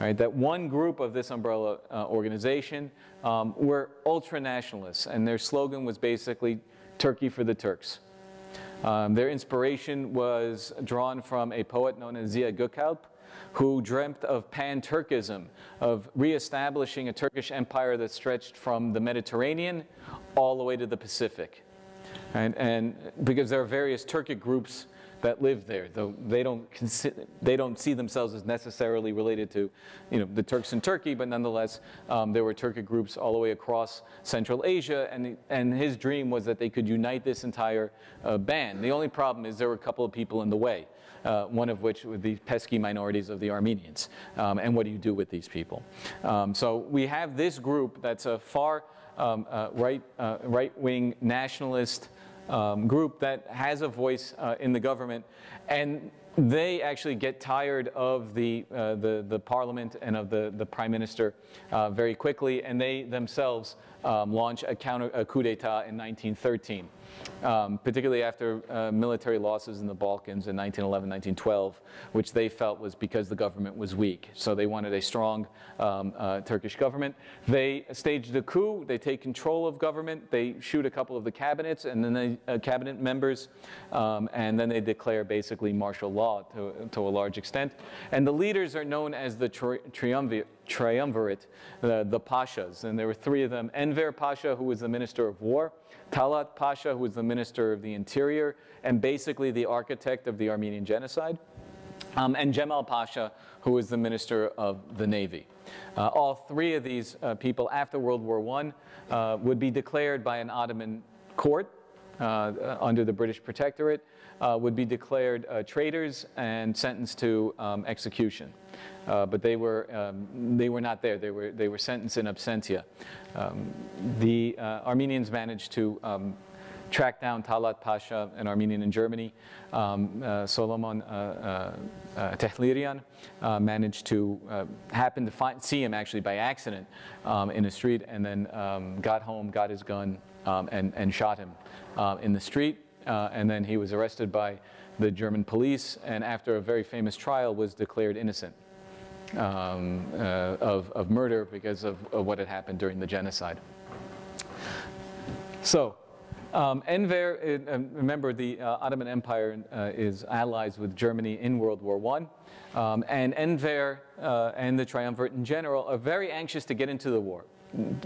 Right, that one group of this umbrella uh, organization um, were ultra-nationalists, and their slogan was basically Turkey for the Turks. Um, their inspiration was drawn from a poet known as Ziya Gökalp, who dreamt of pan-Turkism, of reestablishing a Turkish empire that stretched from the Mediterranean all the way to the Pacific. And, and because there are various Turkic groups that live there, though they don't, they don't see themselves as necessarily related to you know, the Turks in Turkey, but nonetheless, um, there were Turkic groups all the way across Central Asia, and, and his dream was that they could unite this entire uh, band. The only problem is there were a couple of people in the way uh, one of which were the pesky minorities of the Armenians. Um, and what do you do with these people? Um, so we have this group that's a far um, uh, right, uh, right-wing nationalist um, group that has a voice uh, in the government. And they actually get tired of the, uh, the, the, parliament and of the, the prime minister uh, very quickly, and they themselves um, launch a, counter, a coup d'etat in 1913 um, particularly after uh, military losses in the Balkans in 1911, 1912, which they felt was because the government was weak. So they wanted a strong um, uh, Turkish government. They staged a coup. They take control of government. They shoot a couple of the cabinets and then they, uh, cabinet members, um, and then they declare basically martial law to, to a large extent. And the leaders are known as the tri triumvirate triumvirate, the, the pashas. And there were three of them Enver Pasha, who was the minister of war, Talat Pasha, who was the minister of the interior, and basically the architect of the Armenian genocide, um, and Jemal Pasha, who was the minister of the navy. Uh, all three of these uh, people after World War I uh, would be declared by an Ottoman court uh, under the British Protectorate, uh, would be declared uh, traitors and sentenced to um, execution. but they were, um, they were not there. They were, they were sentenced in absentia. Um, the Armenians managed to um, track down Talat Pasha, an Armenian in Germany. Um, uh, Solomon uh, uh, uh Tehlirian uh, managed to uh, happen to find, see him actually by accident um, in the street and then um, got home, got his gun, um, and, and shot him in the street. And then he was arrested by the German police and after a very famous trial was declared innocent. Um, of, of murder because of, of what had happened during the genocide. So, um, Enver, uh, remember the uh, Ottoman Empire uh, is allies with Germany in World War I. Um, and Enver uh, and the triumvirate in general are very anxious to get into the war.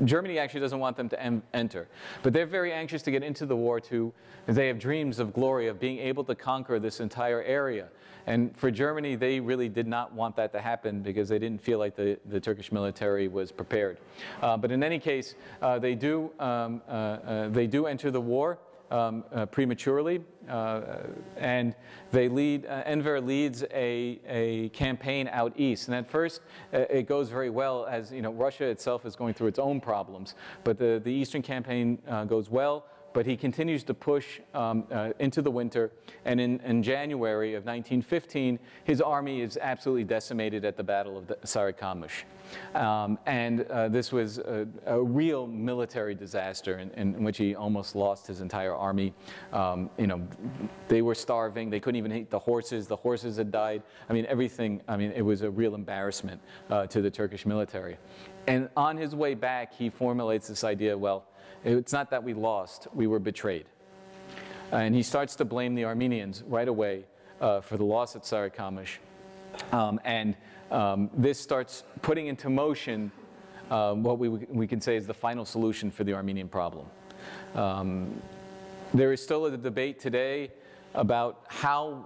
Germany actually doesn't want them to enter, but they're very anxious to get into the war too. They have dreams of glory, of being able to conquer this entire area. And for Germany, they really did not want that to happen because they didn't feel like the, the Turkish military was prepared. Uh, but in any case, uh, they, do, um, uh, uh they do enter the war. Um, uh, prematurely, uh, and they lead. Enver leads a, a campaign out east, and at first it goes very well, as you know, Russia itself is going through its own problems. But the the eastern campaign goes well but he continues to push um, uh, into the winter. And in, in, January of 1915, his army is absolutely decimated at the Battle of the Sarikamish. Um, and uh, this was a, a, real military disaster in, in, which he almost lost his entire army. Um, you know, they were starving. They couldn't even eat the horses. The horses had died. I mean, everything. I mean, it was a real embarrassment uh, to the Turkish military. And on his way back, he formulates this idea, well, it's not that we lost, we were betrayed. And he starts to blame the Armenians right away uh, for the loss at Sarikamish. Um, and um, this starts putting into motion uh, what we, we can say is the final solution for the Armenian problem. Um, there is still a debate today about how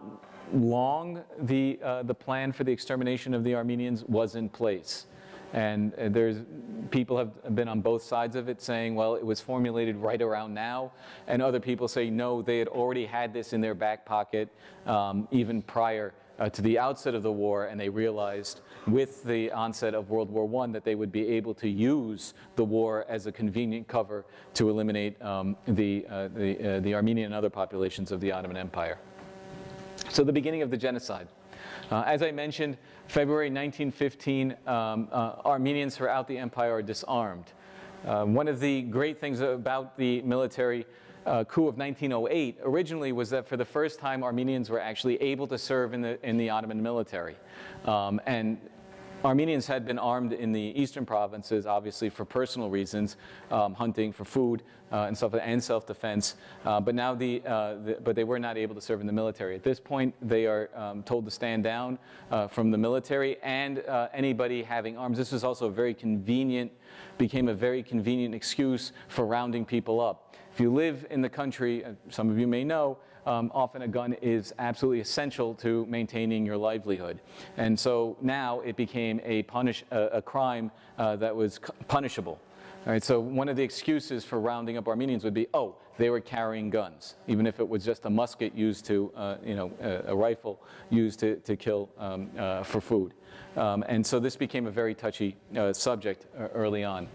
long the, uh, the plan for the extermination of the Armenians was in place. And uh, there's people have been on both sides of it saying, well, it was formulated right around now. And other people say, no, they had already had this in their back pocket um, even prior uh, to the outset of the war. And they realized with the onset of World War I that they would be able to use the war as a convenient cover to eliminate um, the, uh, the, uh, the Armenian and other populations of the Ottoman Empire. So the beginning of the genocide. Uh, as I mentioned, February 1915, um, uh, Armenians throughout the empire are disarmed. Uh, one of the great things about the military uh, coup of 1908 originally was that for the first time Armenians were actually able to serve in the, in the Ottoman military. Um, and Armenians had been armed in the eastern provinces, obviously for personal reasons, um, hunting for food uh, and stuff, and self-defense. Uh, but now the, uh, the, but they were not able to serve in the military. At this point, they are um, told to stand down uh, from the military and uh, anybody having arms. This was also a very convenient, became a very convenient excuse for rounding people up. If you live in the country, uh, some of you may know, um, often a gun is absolutely essential to maintaining your livelihood. And so now it became a, punish, a, crime uh, that was punishable. All right, so one of the excuses for rounding up Armenians would be, oh, they were carrying guns, even if it was just a musket used to, uh, you know, a, a, rifle used to, to kill um, uh, for food. Um, and so this became a very touchy uh, subject uh, early on.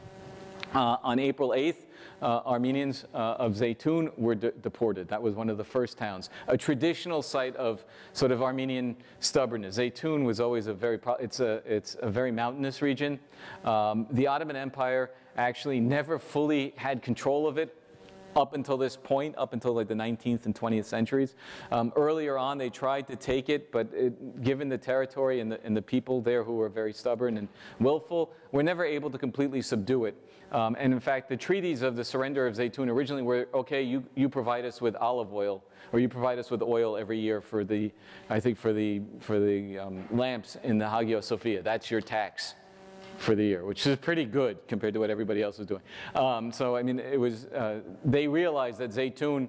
Uh, on April 8th, uh, Armenians uh, of Zeytun were de deported. That was one of the first towns. A traditional site of sort of Armenian stubbornness. Zeytun was always a very, it's a, it's a very mountainous region. Um, the Ottoman Empire actually never fully had control of it up until this point, up until like the 19th and 20th centuries. Um, earlier on, they tried to take it, but it, given the territory and the, and the people there who were very stubborn and willful, were never able to completely subdue it. Um, and in fact, the treaties of the surrender of Zaytun originally were, okay, you, you provide us with olive oil, or you provide us with oil every year for the, I think for the, for the um, lamps in the Hagia Sophia. That's your tax. For the year, which is pretty good compared to what everybody else was doing. Um, so, I mean, it was, uh, they realized that Zaytun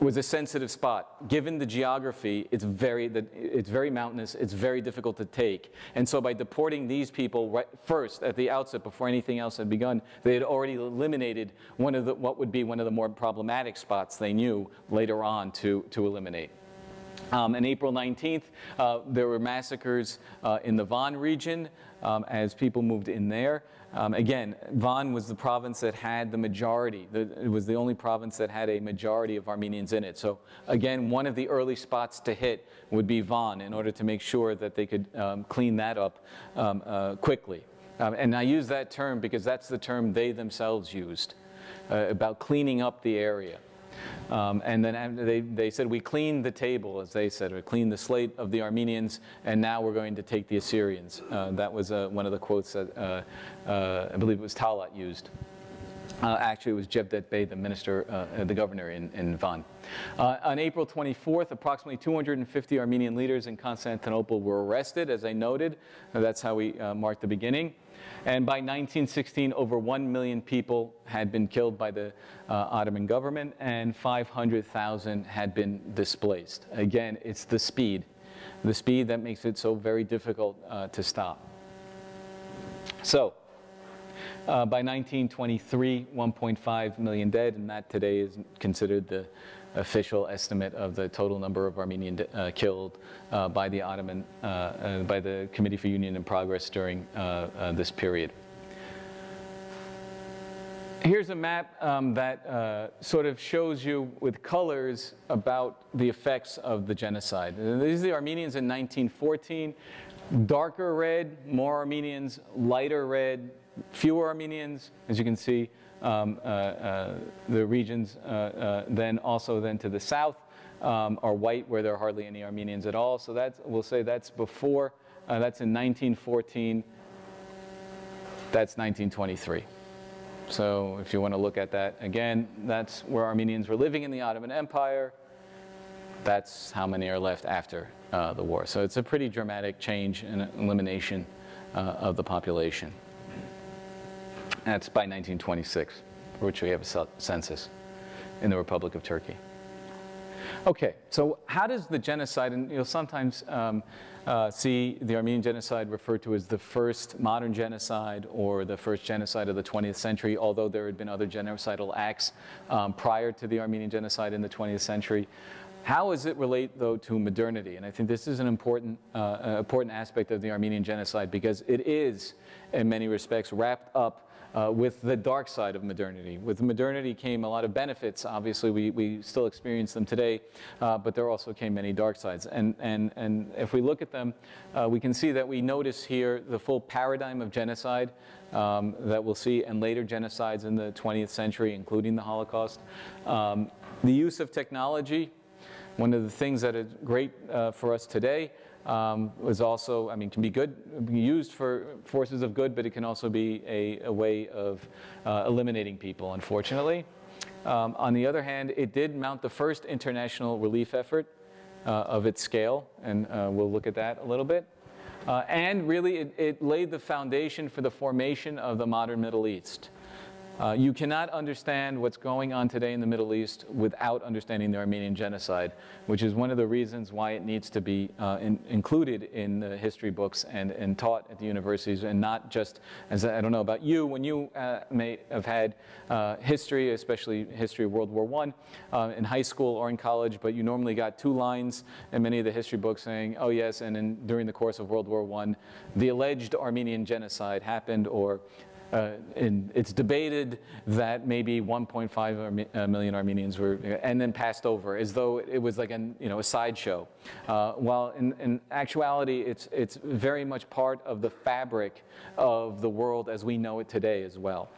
was a sensitive spot. Given the geography, it's very, it's very mountainous, it's very difficult to take. And so by deporting these people right first at the outset, before anything else had begun, they had already eliminated one of the, what would be one of the more problematic spots they knew later on to, to eliminate. Um, on April 19th, uh, there were massacres uh, in the Van region um, as people moved in there. Um, again, Van was the province that had the majority. The, it was the only province that had a majority of Armenians in it. So again, one of the early spots to hit would be Van in order to make sure that they could um, clean that up um, uh, quickly. Um, and I use that term because that's the term they themselves used uh, about cleaning up the area. Um, and then they, they said, we cleaned the table, as they said, we cleaned the slate of the Armenians, and now we're going to take the Assyrians. Uh, that was uh, one of the quotes that uh, uh I believe it was Talat used. Uh, actually, it was Cevdet Bey, the minister, uh, the governor in, in Van. On April 24th, approximately 250 Armenian leaders in Constantinople were arrested, as I noted. that's how we marked the beginning. And by 1916, over 1 million people had been killed by the uh, Ottoman government and 500,000 had been displaced. Again, it's the speed, the speed that makes it so very difficult uh, to stop. So, uh, by 1923, 1.5 million dead, and that today is considered the official estimate of the total number of Armenians uh, killed uh, by the Ottoman, uh, uh, by the Committee for Union and Progress during uh, this period. Here's a map um, that sort of shows you with colors about the effects of the genocide. These are the Armenians in 1914. Darker red, more Armenians, lighter red, fewer Armenians, as you can see um, uh, uh, the regions uh, then also then to the south um, are white where there are hardly any Armenians at all. So that's, we'll say that's before, that's in 1914, that's 1923. So if you want to look at that again, that's where Armenians were living in the Ottoman Empire. That's how many are left after uh, the war. So it's a pretty dramatic change and elimination uh, of the population. That's by 1926, for which we have a census in the Republic of Turkey. Okay, so how does the genocide, and you'll sometimes um, uh, see the Armenian genocide referred to as the first modern genocide or the first genocide of the 20th century, although there had been other genocidal acts um, prior to the Armenian genocide in the 20th century. How does it relate, though, to modernity? And I think this is an important, uh, important aspect of the Armenian genocide because it is, in many respects, wrapped up uh, with the dark side of modernity. With modernity came a lot of benefits. Obviously, we, we still experience them today, uh, but there also came many dark sides. And, and, and if we look at them, uh, we can see that we notice here the full paradigm of genocide um, that we'll see and later genocides in the 20th century, including the Holocaust. Um, the use of technology, one of the things that is great uh, for us today um, was also, I mean, can be good, used for forces of good, but it can also be a, a way of uh, eliminating people, unfortunately. Um, on the other hand, it did mount the first international relief effort uh, of its scale, and uh, we'll look at that a little bit. Uh, and really, it, it laid the foundation for the formation of the modern Middle East. Uh, you cannot understand what's going on today in the Middle East without understanding the Armenian genocide, which is one of the reasons why it needs to be uh, in, included in the history books and, and taught at the universities, and not just, as I don't know about you, when you uh, may have had uh, history, especially history of World War I, uh, in high school or in college, but you normally got two lines in many of the history books saying, oh yes, and in, during the course of World War I, the alleged Armenian genocide happened, or uh, it's debated that maybe 1.5 uh, million Armenians were, and then passed over as though it was like an, you know, a sideshow. Uh, while in, in, actuality, it's, it's very much part of the fabric of the world as we know it today as well.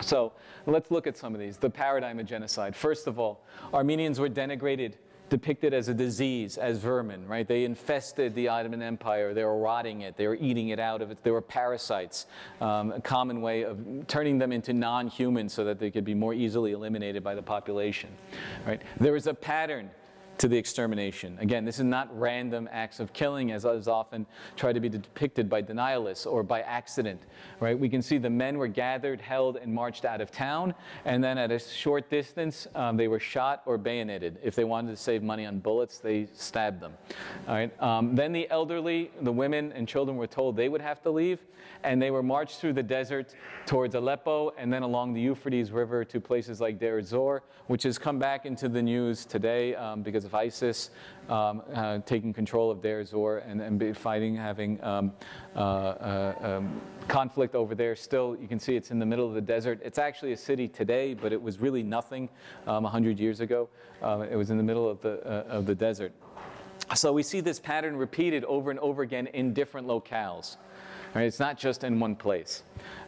So let's look at some of these. The paradigm of genocide. First of all, Armenians were denigrated depicted as a disease, as vermin, right? They infested the Ottoman Empire. They were rotting it. They were eating it out of it. They were parasites, um, a common way of turning them into non-humans so that they could be more easily eliminated by the population, right? There is a pattern to the extermination. Again, this is not random acts of killing as is often tried to be depicted by denialists or by accident, right? We can see the men were gathered, held, and marched out of town, and then at a short distance, um, they were shot or bayoneted. If they wanted to save money on bullets, they stabbed them. All right. Um, then the elderly, the women and children were told they would have to leave, and they were marched through the desert towards Aleppo and then along the Euphrates River to places like Deir ez-Zor, which has come back into the news today um, because of ISIS um, uh, taking control of Deir ez-Zor and, and fighting, having um, uh, uh, um, conflict over there. Still, you can see it's in the middle of the desert. It's actually a city today, but it was really nothing 100 um, years ago. Uh, it was in the middle of the, uh, of the desert. So we see this pattern repeated over and over again in different locales. Right? It's not just in one place.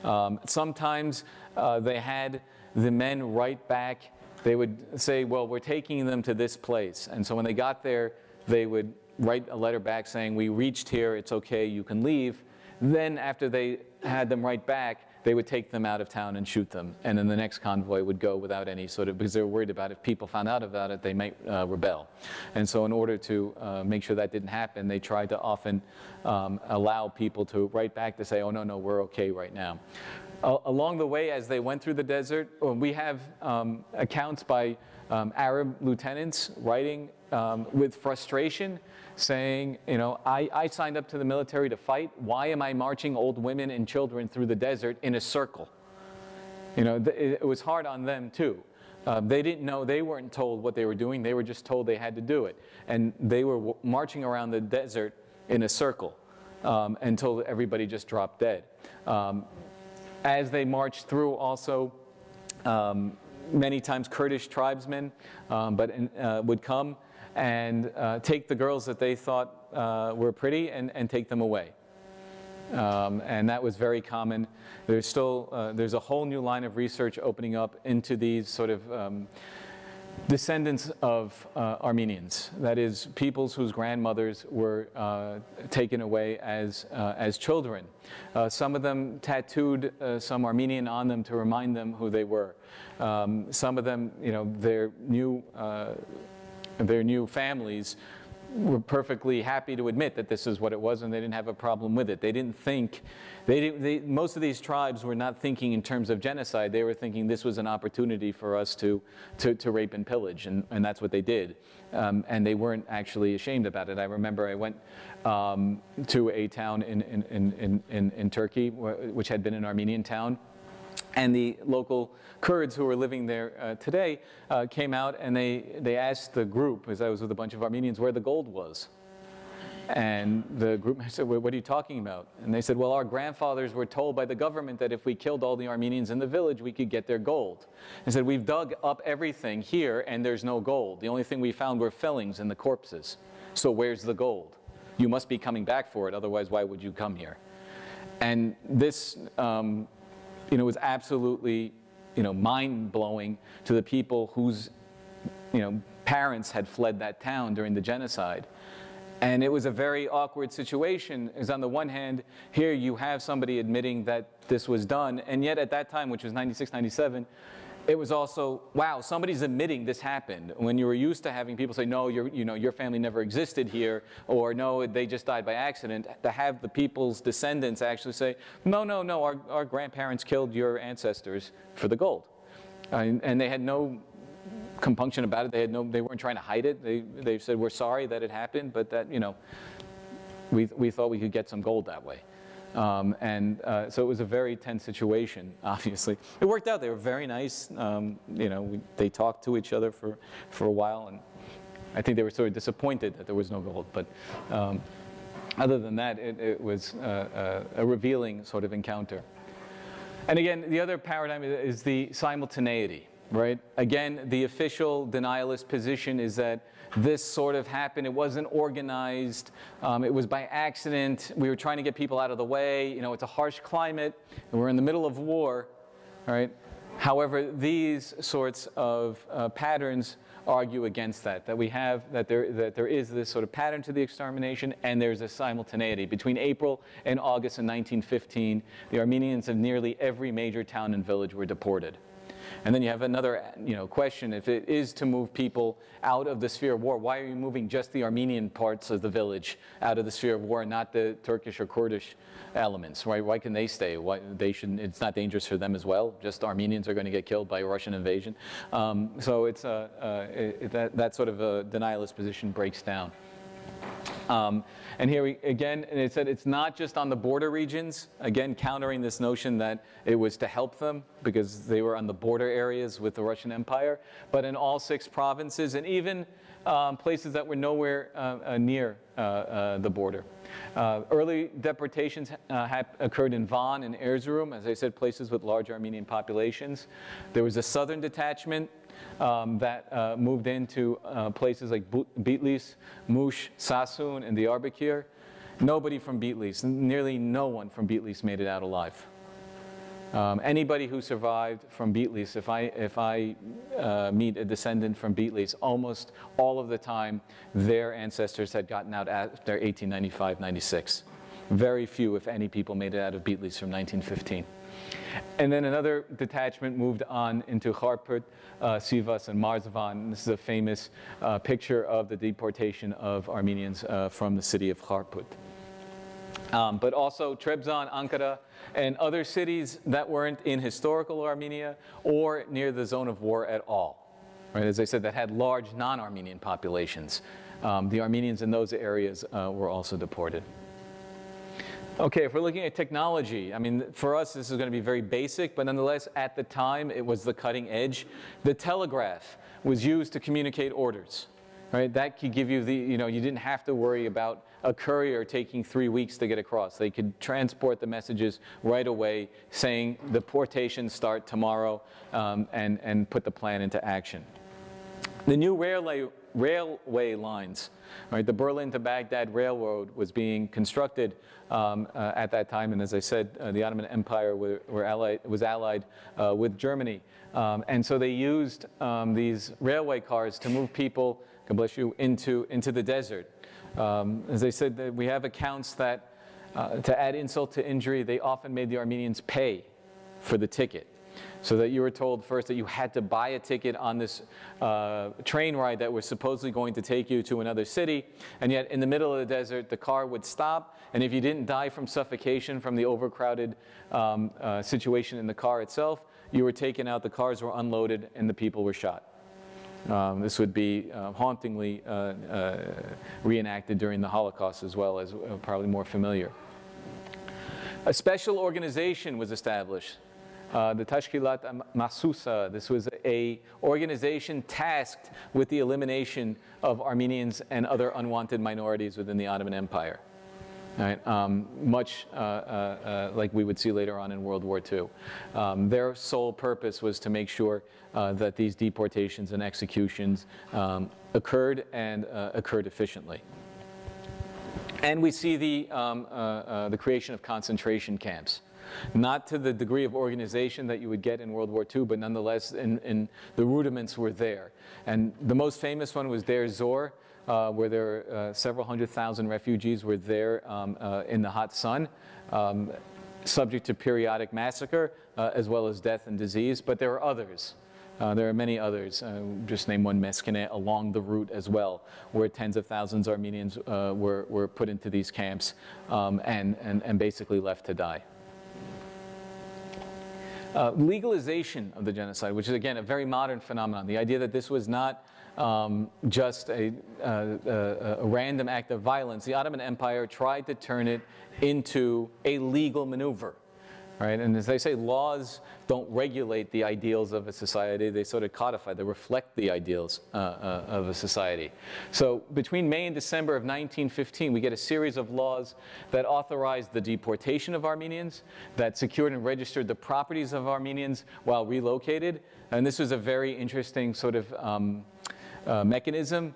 Um, sometimes uh, they had the men write back. They would say, well, we're taking them to this place. And so when they got there, they would write a letter back saying, we reached here, it's okay, you can leave. Then after they had them write back, they would take them out of town and shoot them. And then the next convoy would go without any sort of, because they were worried about if people found out about it, they might uh, rebel. And so in order to uh, make sure that didn't happen, they tried to often um, allow people to write back to say, oh, no, no, we're okay right now. Along the way, as they went through the desert, we have um, accounts by um, Arab lieutenants writing um, with frustration saying, you know, I, I signed up to the military to fight. Why am I marching old women and children through the desert in a circle? You know, it, it was hard on them too. Uh, they didn't know, they weren't told what they were doing. They were just told they had to do it. And they were marching around the desert in a circle um, until everybody just dropped dead. Um, as they marched through also, um, many times Kurdish tribesmen um, but uh, would come and uh, take the girls that they thought uh, were pretty and, and take them away. Um, and that was very common. There's still, uh, there's a whole new line of research opening up into these sort of um, descendants of uh, Armenians. That is, peoples whose grandmothers were uh, taken away as, uh, as children. Uh, some of them tattooed uh, some Armenian on them to remind them who they were. Um, some of them, you know, their new uh, their new families were perfectly happy to admit that this is what it was and they didn't have a problem with it. They didn't think, they, didn't, they, most of these tribes were not thinking in terms of genocide. They were thinking this was an opportunity for us to, to, to rape and pillage, and, and that's what they did. Um, and they weren't actually ashamed about it. I remember I went um, to a town in, in, in, in, in Turkey, which had been an Armenian town, and the local Kurds who were living there uh, today uh, came out and they, they asked the group, as I was with a bunch of Armenians, where the gold was. And the group said, what are you talking about? And they said, well, our grandfathers were told by the government that if we killed all the Armenians in the village, we could get their gold. And said, we've dug up everything here and there's no gold. The only thing we found were fillings in the corpses. So where's the gold? You must be coming back for it, otherwise why would you come here? And this um, you know, was absolutely you know, mind-blowing to the people whose, you know, parents had fled that town during the genocide. And it was a very awkward situation, is on the one hand, here you have somebody admitting that this was done, and yet at that time, which was 96, 97, it was also, wow, somebody's admitting this happened. When you were used to having people say, no, you know, your family never existed here, or no, they just died by accident, to have the people's descendants actually say, no, no, no, our, our grandparents killed your ancestors for the gold. Uh, and they had no compunction about it. They, had no, they weren't trying to hide it. They, they said, we're sorry that it happened, but that, you know, we, we thought we could get some gold that way. Um, and uh, so it was a very tense situation, obviously. It worked out. They were very nice. Um, you know, we, they talked to each other for, for a while, and I think they were sort of disappointed that there was no gold. But um, other than that, it, it was uh, a, a revealing sort of encounter. And again, the other paradigm is the simultaneity, right? Again, the official denialist position is that this sort of happened. It wasn't organized. Um, it was by accident. We were trying to get people out of the way. You know, it's a harsh climate, we're in the middle of war, right? However, these sorts of uh, patterns argue against that, that we have, that there, that there is this sort of pattern to the extermination and there's a simultaneity. Between April and August in 1915, the Armenians of nearly every major town and village were deported. And then you have another you know, question, if it is to move people out of the sphere of war, why are you moving just the Armenian parts of the village out of the sphere of war and not the Turkish or Kurdish elements? Why, why can they stay? Why, they should, it's not dangerous for them as well, just Armenians are going to get killed by a Russian invasion. Um, so it's, uh, uh, it, that, that sort of a denialist position breaks down. Um, and here we, again, and it said it's not just on the border regions, again, countering this notion that it was to help them because they were on the border areas with the Russian Empire, but in all six provinces and even um, places that were nowhere uh, uh, near uh, uh the border. Uh, early deportations uh, occurred in Van and Erzurum, as I said, places with large Armenian populations. There was a southern detachment um, that uh, moved into uh, places like Bitlis, Mush, Sassoon, and Diyarbakir. Nobody from Bitlis, nearly no one from Bitlis made it out alive. Um, anybody who survived from Bitlis, if I, if I uh, meet a descendant from Bitlis, almost all of the time their ancestors had gotten out after 1895, 96. Very few, if any, people made it out of Bitlis from 1915. And then another detachment moved on into Kharput, uh, Sivas, and Marzavan. This is a famous uh, picture of the deportation of Armenians uh, from the city of Kharput. Um, but also Trebzon, Ankara, and other cities that weren't in historical Armenia or near the zone of war at all. Right, as I said, that had large non-Armenian populations. Um, the Armenians in those areas uh, were also deported. Okay, if we're looking at technology, I mean, for us, this is going to be very basic, but nonetheless, at the time, it was the cutting edge. The telegraph was used to communicate orders, right? That could give you the, you know, you didn't have to worry about a courier taking three weeks to get across. They could transport the messages right away, saying the portations start tomorrow, um, and, and put the plan into action. The new railway, railway lines, right? The Berlin to Baghdad Railroad was being constructed um, uh, at that time. And as I said, uh, the Ottoman Empire were, were allied, was allied uh, with Germany. Um, and so they used um, these railway cars to move people, God bless you, into, into the desert. Um, as I said, we have accounts that, uh, to add insult to injury, they often made the Armenians pay for the ticket so that you were told first that you had to buy a ticket on this uh, train ride that was supposedly going to take you to another city, and yet in the middle of the desert, the car would stop, and if you didn't die from suffocation from the overcrowded um, uh, situation in the car itself, you were taken out, the cars were unloaded, and the people were shot. Um, this would be uh, hauntingly uh, uh, reenacted during the Holocaust as well as uh, probably more familiar. A special organization was established uh, the Tashkilat Masusa. This was a organization tasked with the elimination of Armenians and other unwanted minorities within the Ottoman Empire. Right, um, much uh, uh, uh, like we would see later on in World War II. Um, their sole purpose was to make sure uh, that these deportations and executions um, occurred and occurred efficiently. And we see the, um, the creation of concentration camps. Not to the degree of organization that you would get in World War II, but nonetheless, in, in the rudiments were there. And the most famous one was Deir Zor, uh, where there uh, several hundred thousand refugees were there um, uh, in the hot sun, um, subject to periodic massacre, uh, as well as death and disease. But there are others. Uh, there are many others, uh, just name one, Meskene, along the route as well, where tens of thousands of Armenians were, were put into these camps um, and, and, and basically left to die. Uh, legalization of the genocide, which is again a very modern phenomenon. The idea that this was not um, just a, uh, a, a, random act of violence. The Ottoman Empire tried to turn it into a legal maneuver right? And as I say, laws don't regulate the ideals of a society. They sort of codify, they reflect the ideals uh, uh, of a society. So between May and December of 1915, we get a series of laws that authorized the deportation of Armenians, that secured and registered the properties of Armenians while relocated. And this was a very interesting sort of um, uh, mechanism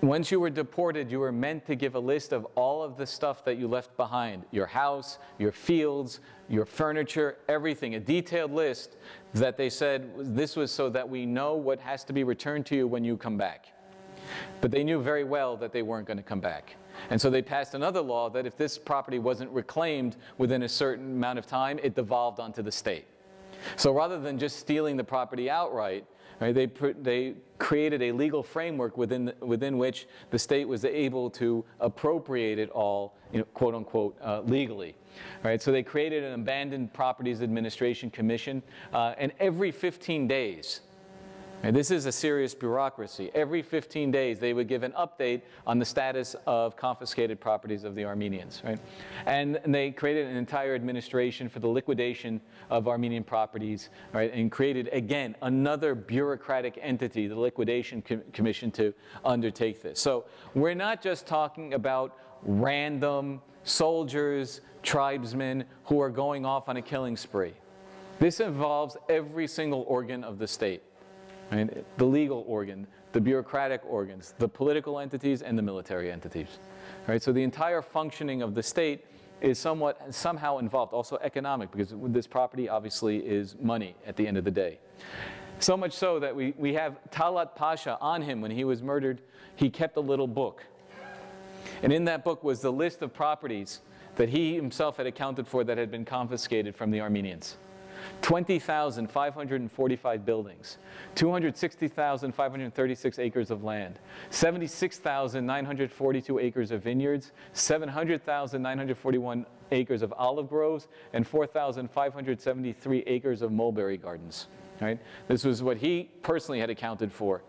once you were deported, you were meant to give a list of all of the stuff that you left behind your house, your fields, your furniture, everything, a detailed list that they said this was so that we know what has to be returned to you when you come back. But they knew very well that they weren't going to come back. And so they passed another law that if this property wasn't reclaimed within a certain amount of time, it devolved onto the state. So rather than just stealing the property outright, right, they, they created a legal framework within, within which the state was able to appropriate it all, you know, quote unquote, uh, legally. Right, so they created an Abandoned Properties Administration Commission, uh, and every 15 days, and this is a serious bureaucracy. Every 15 days, they would give an update on the status of confiscated properties of the Armenians, right? And, they created an entire administration for the liquidation of Armenian properties, right? And created, again, another bureaucratic entity, the Liquidation Com Commission, to undertake this. So we're not just talking about random soldiers, tribesmen who are going off on a killing spree. This involves every single organ of the state. Right? The legal organ, the bureaucratic organs, the political entities, and the military entities. Right? So the entire functioning of the state is somewhat somehow involved, also economic, because this property obviously is money at the end of the day. So much so that we, we have Talat Pasha on him when he was murdered. He kept a little book. And in that book was the list of properties that he himself had accounted for that had been confiscated from the Armenians. 20,545 buildings, 260,536 acres of land, 76,942 acres of vineyards, 700,941 acres of olive groves, and 4,573 acres of mulberry gardens. Right? This was what he personally had accounted for.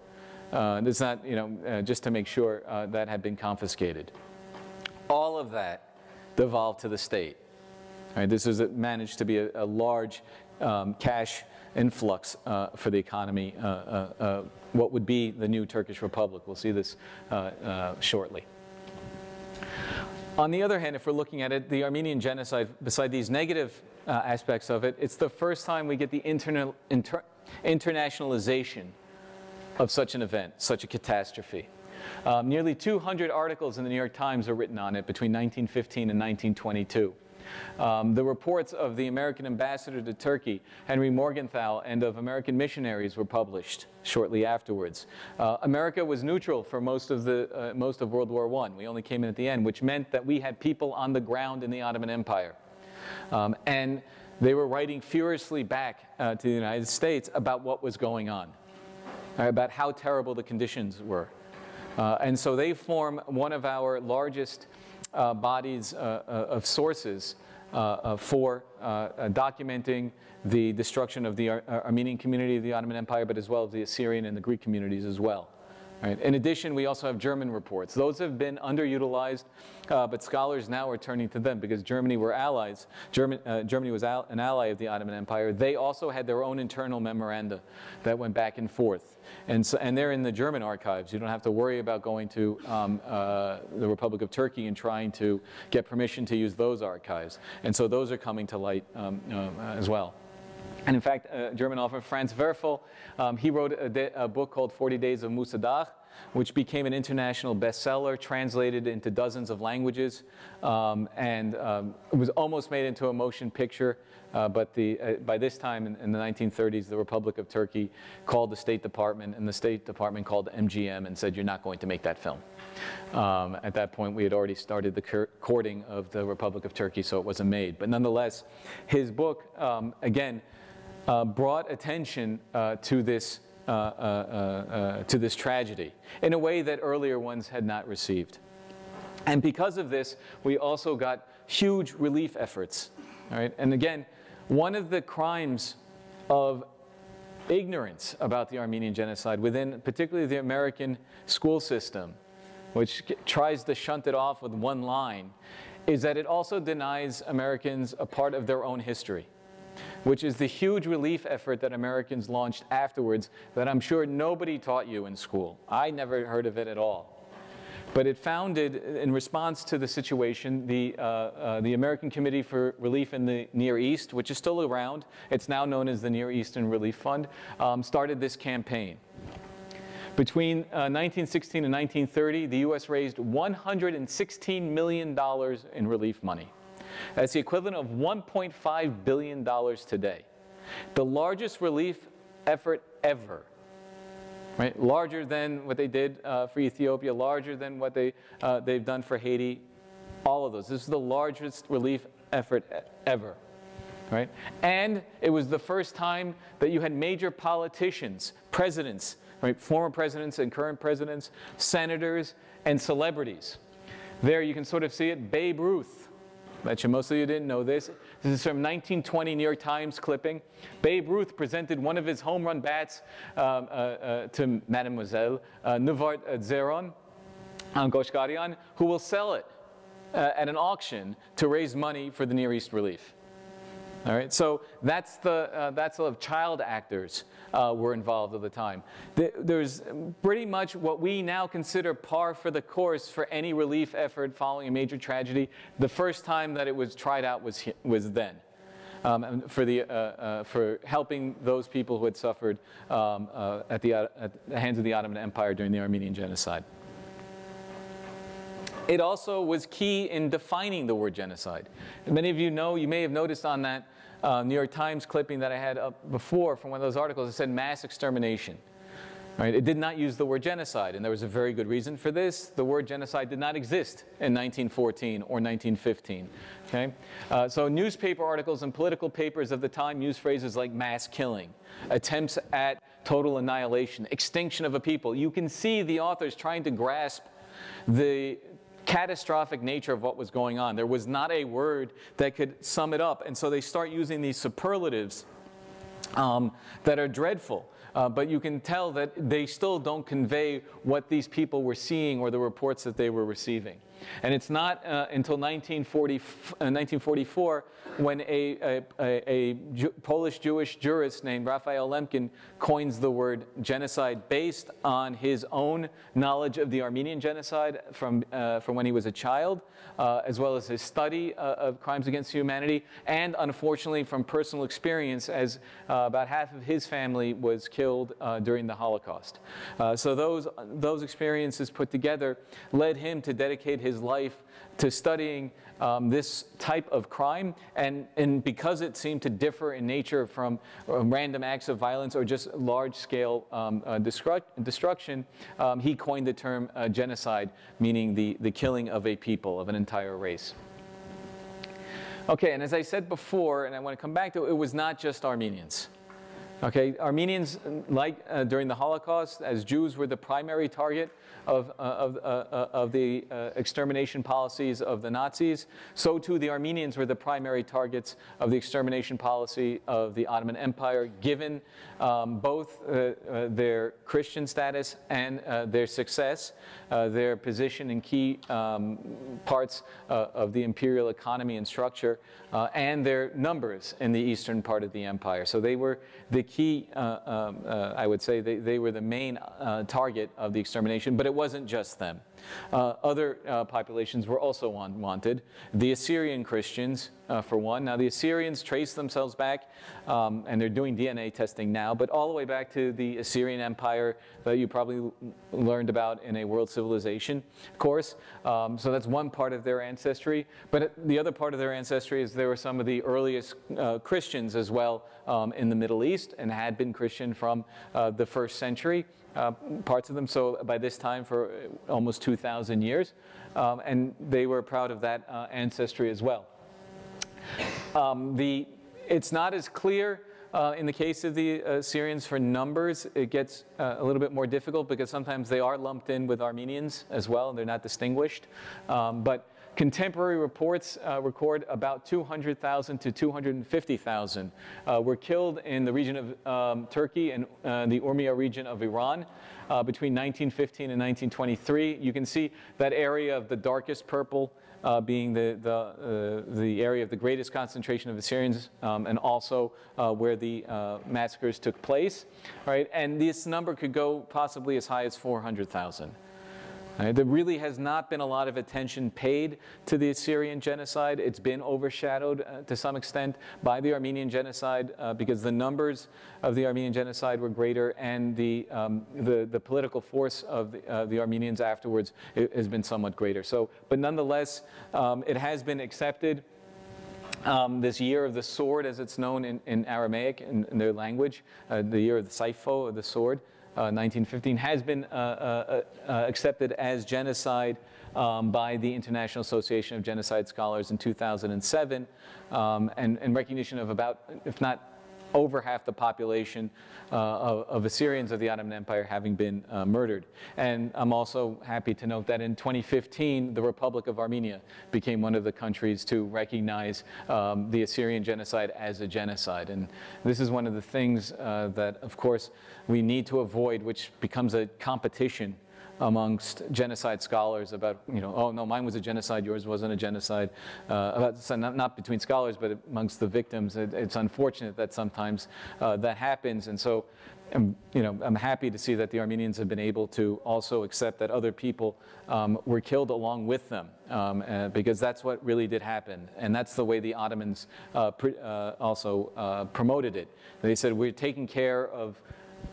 Uh, this is not, you know, uh, just to make sure uh, that had been confiscated. All of that devolved to the state. Right, this is managed to be a, a large um, cash influx uh, for the economy, uh, uh, uh, what would be the new Turkish Republic. We'll see this shortly. On the other hand, if we're looking at it, the Armenian genocide, beside these negative aspects of it, it's the first time we get the interna inter internationalization of such an event, such a catastrophe. Um, nearly 200 articles in the New York Times are written on it between 1915 and 1922. Um, the reports of the American ambassador to Turkey, Henry Morgenthau, and of American missionaries were published shortly afterwards. Uh, America was neutral for most of, the, uh, most of World War I. We only came in at the end, which meant that we had people on the ground in the Ottoman Empire. Um, and they were writing furiously back uh, to the United States about what was going on, uh, about how terrible the conditions were. Uh, and so they form one of our largest uh, bodies uh, uh, of sources for documenting the destruction of the Ar Armenian community of the Ottoman Empire, but as well as the Assyrian and the Greek communities as well. Right. In addition, we also have German reports. Those have been underutilized, uh, but scholars now are turning to them because Germany were allies. German, uh, Germany was al an ally of the Ottoman Empire. They also had their own internal memoranda that went back and forth. And, so, and they're in the German archives. You don't have to worry about going to um, uh, the Republic of Turkey and trying to get permission to use those archives. And so those are coming to light um, uh, as well. And in fact, German author, Franz Werfel, um, he wrote a, a, book called 40 Days of Musa Dagh, which became an international bestseller, translated into dozens of languages, um, and um, it was almost made into a motion picture. Uh, but the, uh, by this time in, in, the 1930s, the Republic of Turkey called the State Department, and the State Department called MGM and said, you're not going to make that film. Um, at that point, we had already started the courting of the Republic of Turkey, so it wasn't made. But nonetheless, his book, um, again, uh, brought attention uh, to this uh, uh, uh, to this tragedy in a way that earlier ones had not received. And because of this, we also got huge relief efforts. All right? And again, one of the crimes of ignorance about the Armenian genocide within particularly the American school system, which tries to shunt it off with one line, is that it also denies Americans a part of their own history which is the huge relief effort that Americans launched afterwards that I'm sure nobody taught you in school. I never heard of it at all. But it founded, in response to the situation, the, uh, uh, the American Committee for Relief in the Near East, which is still around, it's now known as the Near Eastern Relief Fund, um, started this campaign. Between uh, 1916 and 1930, the U.S. raised $116 million in relief money. That's the equivalent of $1.5 billion today. The largest relief effort ever. Right? Larger than what they did uh, for Ethiopia, larger than what they, uh, they've done for Haiti, all of those. This is the largest relief effort ever. right? And it was the first time that you had major politicians, presidents, right? Former presidents and current presidents, senators, and celebrities. There you can sort of see it, Babe Ruth. Bet you most of you didn't know this. This is from 1920 New York Times clipping. Babe Ruth presented one of his home run bats um, uh, uh, to Mademoiselle uh, Nuvart Zeron, uh, Goshgarian, who will sell it uh, at an auction to raise money for the Near East relief. All right, so that's the uh, that's of child actors uh, were involved at the time. There's pretty much what we now consider par for the course for any relief effort following a major tragedy. The first time that it was tried out was was then. Um, for, the, uh, uh, for helping those people who had suffered um, uh, at, the, at the hands of the Ottoman Empire during the Armenian genocide. It also was key in defining the word genocide. many of you know, you may have noticed on that uh, New York Times clipping that I had up before from one of those articles, it said mass extermination. Right? It did not use the word genocide, and there was a very good reason for this. The word genocide did not exist in 1914 or 1915. Okay? Uh, so newspaper articles and political papers of the time used phrases like mass killing, attempts at total annihilation, extinction of a people. You can see the authors trying to grasp the catastrophic nature of what was going on. There was not a word that could sum it up. And so they start using these superlatives um, that are dreadful. Uh, but you can tell that they still don't convey what these people were seeing or the reports that they were receiving. And it's not uh, until 1940, uh, 1944 when a, a, a, a Polish Jewish jurist named Raphael Lemkin coins the word genocide based on his own knowledge of the Armenian genocide from, uh, from when he was a child, uh, as well as his study uh, of crimes against humanity, and unfortunately from personal experience as uh, about half of his family was killed during the Holocaust. so those, those experiences put together led him to dedicate his life to studying um, this type of crime. And, and because it seemed to differ in nature from uh, random acts of violence or just large scale um, uh, destruct, destruction, um, he coined the term uh, genocide, meaning the, the killing of a people, of an entire race. Okay, and as I said before, and I want to come back to it, it was not just Armenians. Okay, Armenians, like uh, during the Holocaust, as Jews were the primary target of, uh, of, uh, uh, of the uh, extermination policies of the Nazis, so too the Armenians were the primary targets of the extermination policy of the Ottoman Empire, given um, both uh, their Christian status and their success, Uh, their position in key um, parts uh, of the imperial economy and structure, uh, and their numbers in the eastern part of the empire. So they were the key, um, I would say, they, they were the main target of the extermination, but it wasn't just them. Uh, other uh, populations were also want wanted. The Assyrian Christians, uh, for one. Now, the Assyrians trace themselves back, um, and they're doing DNA testing now, but all the way back to the Assyrian Empire that you probably learned about in a world civilization course. Um, so that's one part of their ancestry. But the other part of their ancestry is there were some of the earliest uh, Christians as well um, in the Middle East and had been Christian from uh, the first century. Uh, parts of them, so by this time for almost 2,000 years. Um, and they were proud of that uh, ancestry as well. Um, the, it's not as clear uh, in the case of the uh, Syrians for numbers. It gets uh, a little bit more difficult because sometimes they are lumped in with Armenians as well, and they're not distinguished. Um, but Contemporary reports uh, record about 200,000 to 250,000 uh, were killed in the region of um, Turkey and uh, the Urmia region of Iran uh, between 1915 and 1923. You can see that area of the darkest purple uh, being the, the, uh, the area of the greatest concentration of Assyrians um, and also where the massacres took place. Right? And this number could go possibly as high as 400,000. Right? There really has not been a lot of attention paid to the Assyrian genocide. It's been overshadowed uh, to some extent by the Armenian genocide uh, because the numbers of the Armenian genocide were greater and the, um, the, the, political force of the, uh, the Armenians afterwards has been somewhat greater. So, but nonetheless, um, it has been accepted. Um, this year of the sword, as it's known in, in Aramaic, in, in their language, uh, the year of the Sayfo, of the sword, 1915 uh, has been uh, uh, accepted as genocide um, by the International Association of Genocide Scholars in 2007, um, and, and recognition of about, if not over half the population uh, of, of, Assyrians of the Ottoman Empire having been uh, murdered. And I'm also happy to note that in 2015, the Republic of Armenia became one of the countries to recognize um, the Assyrian genocide as a genocide. And this is one of the things uh, that, of course, we need to avoid, which becomes a competition amongst genocide scholars about, you know, oh no, mine was a genocide, yours wasn't a genocide. Uh, about, so not, not, between scholars, but amongst the victims. It, it's unfortunate that sometimes uh, that happens. And so, I'm, you know, I'm happy to see that the Armenians have been able to also accept that other people um, were killed along with them, um, uh, because that's what really did happen. And that's the way the Ottomans uh, uh, also uh, promoted it. They said, we're taking care of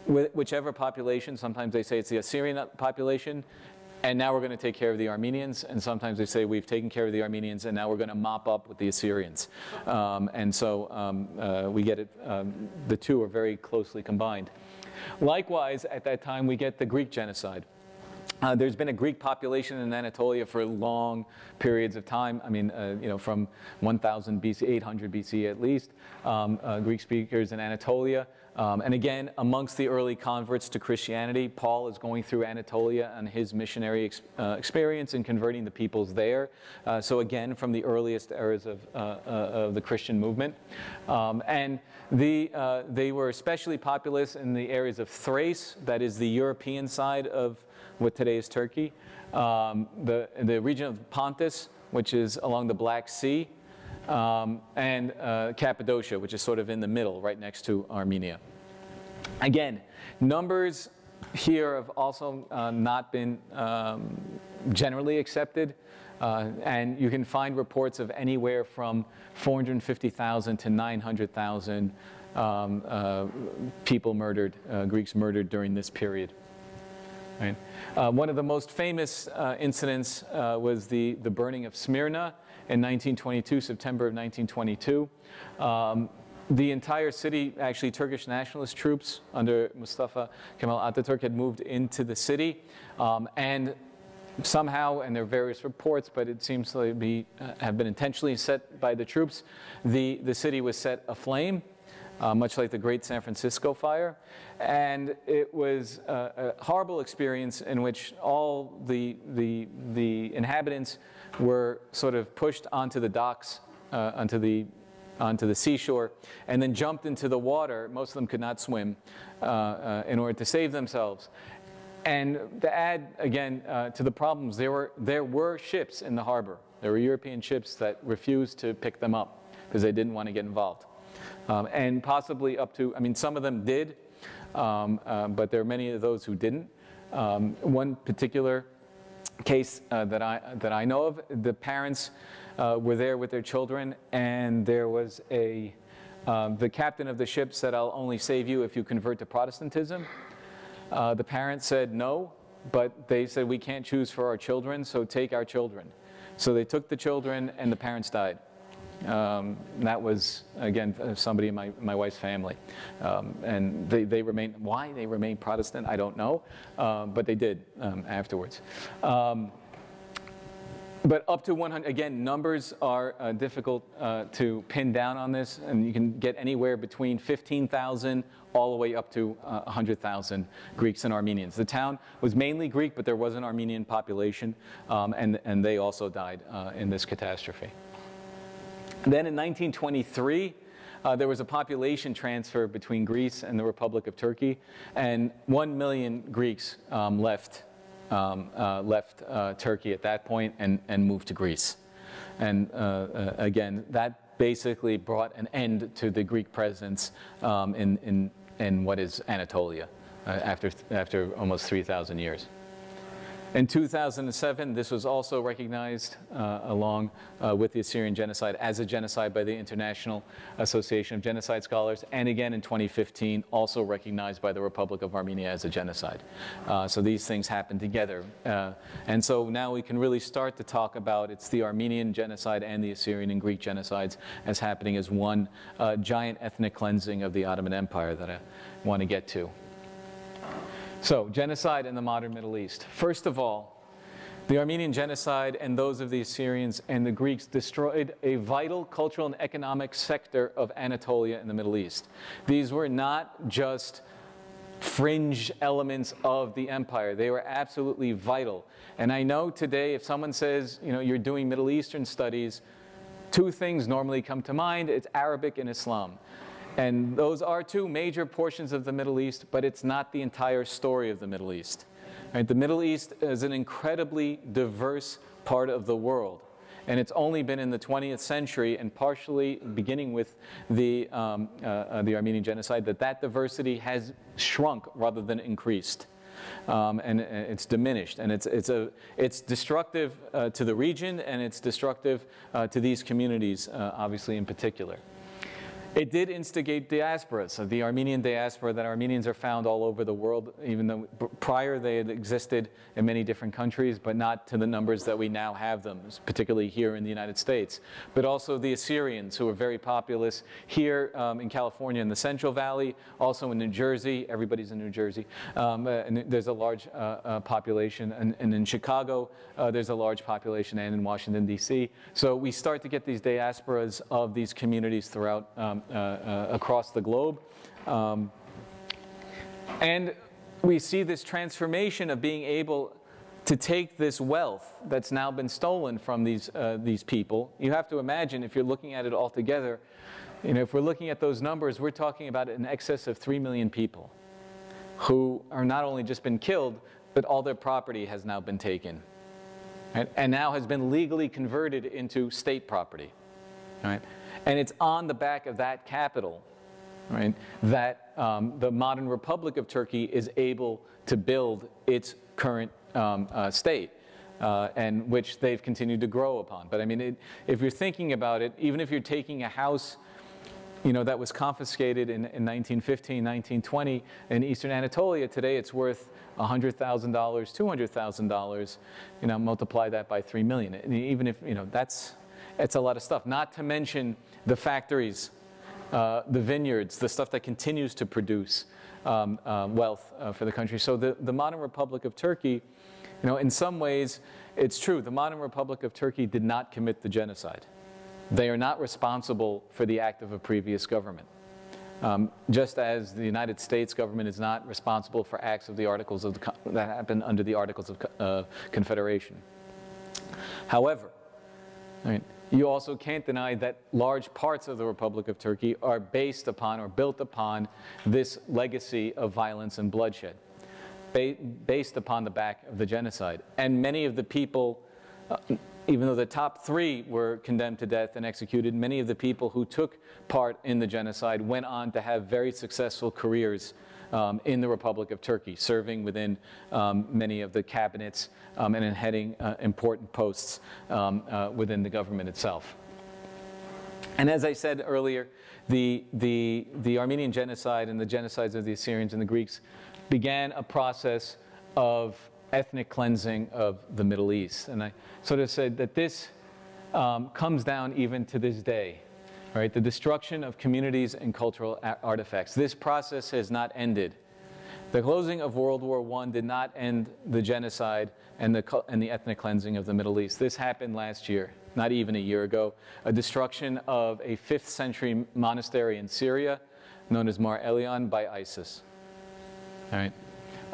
whichever population, sometimes they say it's the Assyrian population, and now we're going to take care of the Armenians, and sometimes they say we've taken care of the Armenians, and now we're going to mop up with the Assyrians. Um, and so um, uh, we get it, um, the two are very closely combined. Likewise, at that time, we get the Greek genocide. Uh, there's been a Greek population in Anatolia for long periods of time. I mean, uh, you know, from 1000 BC, 800 BC at least, um, uh, Greek speakers in Anatolia. Um, and again, amongst the early converts to Christianity, Paul is going through Anatolia and his missionary ex uh, experience in converting the peoples there. Uh, so again, from the earliest eras of, uh, uh of the Christian movement. Um, and the, uh, they were especially populous in the areas of Thrace, that is the European side of what today is Turkey, um, the, the region of Pontus, which is along the Black Sea, um, and uh, Cappadocia, which is sort of in the middle, right next to Armenia. Again, numbers here have also uh, not been um, generally accepted. Uh, and you can find reports of anywhere from 450,000 to 900,000 um, uh, people murdered, uh, Greeks murdered during this period. Right? Uh, one of the most famous uh, incidents was the, the burning of Smyrna in 1922, September of 1922. Um, the entire city, actually Turkish nationalist troops under Mustafa Kemal Ataturk had moved into the city. Um, and somehow, and there are various reports, but it seems to be, uh, have been intentionally set by the troops, the, the city was set aflame. Uh, much like the Great San Francisco Fire. And it was a, a horrible experience in which all the, the, the inhabitants were sort of pushed onto the docks, uh, onto the onto the seashore, and then jumped into the water. Most of them could not swim uh, uh, in order to save themselves. And to add again uh, to the problems, there were there were ships in the harbor. There were European ships that refused to pick them up because they didn't want to get involved, um, and possibly up to I mean some of them did, um, uh, but there are many of those who didn't. Um, one particular case uh, that, I, that I know of, the parents uh, were there with their children, and there was a, um, the captain of the ship said, I'll only save you if you convert to Protestantism. Uh, the parents said no, but they said, we can't choose for our children, so take our children. So they took the children, and the parents died. Um, that was, again, uh, somebody in my, my wife's family. Um, and they, they remained, why they remained Protestant, I don't know, um, but they did um, afterwards. Um, but up to 100, again, numbers are uh, difficult uh, to pin down on this, and you can get anywhere between 15,000 all the way up to uh, 100,000 Greeks and Armenians. The town was mainly Greek, but there was an Armenian population, um, and, and they also died uh, in this catastrophe. Then in 1923, uh, there was a population transfer between Greece and the Republic of Turkey, and one million Greeks um, left, um, uh, left uh, Turkey at that point and, and moved to Greece. And uh, uh, again, that basically brought an end to the Greek presence um, in, in, in what is Anatolia uh, after, after almost 3,000 years. In 2007, this was also recognized uh, along uh, with the Assyrian genocide as a genocide by the International Association of Genocide Scholars, and again in 2015, also recognized by the Republic of Armenia as a genocide. Uh, so these things happen together. Uh, and so now we can really start to talk about it's the Armenian genocide and the Assyrian and Greek genocides as happening as one uh, giant ethnic cleansing of the Ottoman Empire that I want to get to. So, genocide in the modern Middle East. First of all, the Armenian genocide and those of the Assyrians and the Greeks destroyed a vital cultural and economic sector of Anatolia in the Middle East. These were not just fringe elements of the empire. They were absolutely vital. And I know today if someone says, you know, you're doing Middle Eastern studies, two things normally come to mind. It's Arabic and Islam. And those are two major portions of the Middle East, but it's not the entire story of the Middle East. Right? The Middle East is an incredibly diverse part of the world. And it's only been in the 20th century and partially beginning with the, um, uh, uh, the Armenian genocide that that diversity has shrunk rather than increased. Um, and it's diminished. And it's, it's, a, it's destructive uh, to the region and it's destructive uh, to these communities, uh, obviously, in particular. It did instigate diasporas, so the Armenian diaspora that Armenians are found all over the world, even though prior they had existed in many different countries, but not to the numbers that we now have them, particularly here in the United States. But also the Assyrians, who are very populous here um, in California in the Central Valley, also in New Jersey, everybody's in New Jersey, um, uh, and there's a large uh, uh, population, and, and, in Chicago, uh, there's a large population, and in Washington, D.C. So we start to get these diasporas of these communities throughout um, across the globe. Um, and we see this transformation of being able to take this wealth that's now been stolen from these, uh, these people. You have to imagine, if you're looking at it all together, you know, if we're looking at those numbers, we're talking about an excess of 3 million people who are not only just been killed, but all their property has now been taken. Right? And now has been legally converted into state property. Right? And it's on the back of that capital right, that um, the modern Republic of Turkey is able to build its current um, uh, state. Uh, and which they've continued to grow upon. But I mean, it, if you're thinking about it, even if you're taking a house you know, that was confiscated in, in 1915, 1920 in eastern Anatolia. Today it's worth $100,000, $200,000. You know, multiply that by 3 million. And even if, you know, that's, it's a lot of stuff. Not to mention the factories, uh, the vineyards, the stuff that continues to produce um, uh, wealth uh, for the country. So the, the modern Republic of Turkey, you know, in some ways, it's true. The modern Republic of Turkey did not commit the genocide. They are not responsible for the act of a previous government. Um, just as the United States government is not responsible for acts of the Articles of the, that happened under the Articles of uh, Confederation. However, you also can't deny that large parts of the Republic of Turkey are based upon or built upon this legacy of violence and bloodshed, ba based upon the back of the genocide. And many of the people, uh, even though the top three were condemned to death and executed, many of the people who took part in the genocide went on to have very successful careers um, in the Republic of Turkey, serving within um, many of the cabinets um, and in heading uh, important posts um, uh, within the government itself. And as I said earlier, the, the, the Armenian genocide and the genocides of the Assyrians and the Greeks began a process of ethnic cleansing of the Middle East. And I sort of said that this um, comes down even to this day right? The destruction of communities and cultural artifacts. This process has not ended. The closing of World War I did not end the genocide and the, and the ethnic cleansing of the Middle East. This happened last year, not even a year ago. A destruction of a 5th century monastery in Syria known as Mar Elian by ISIS. All right.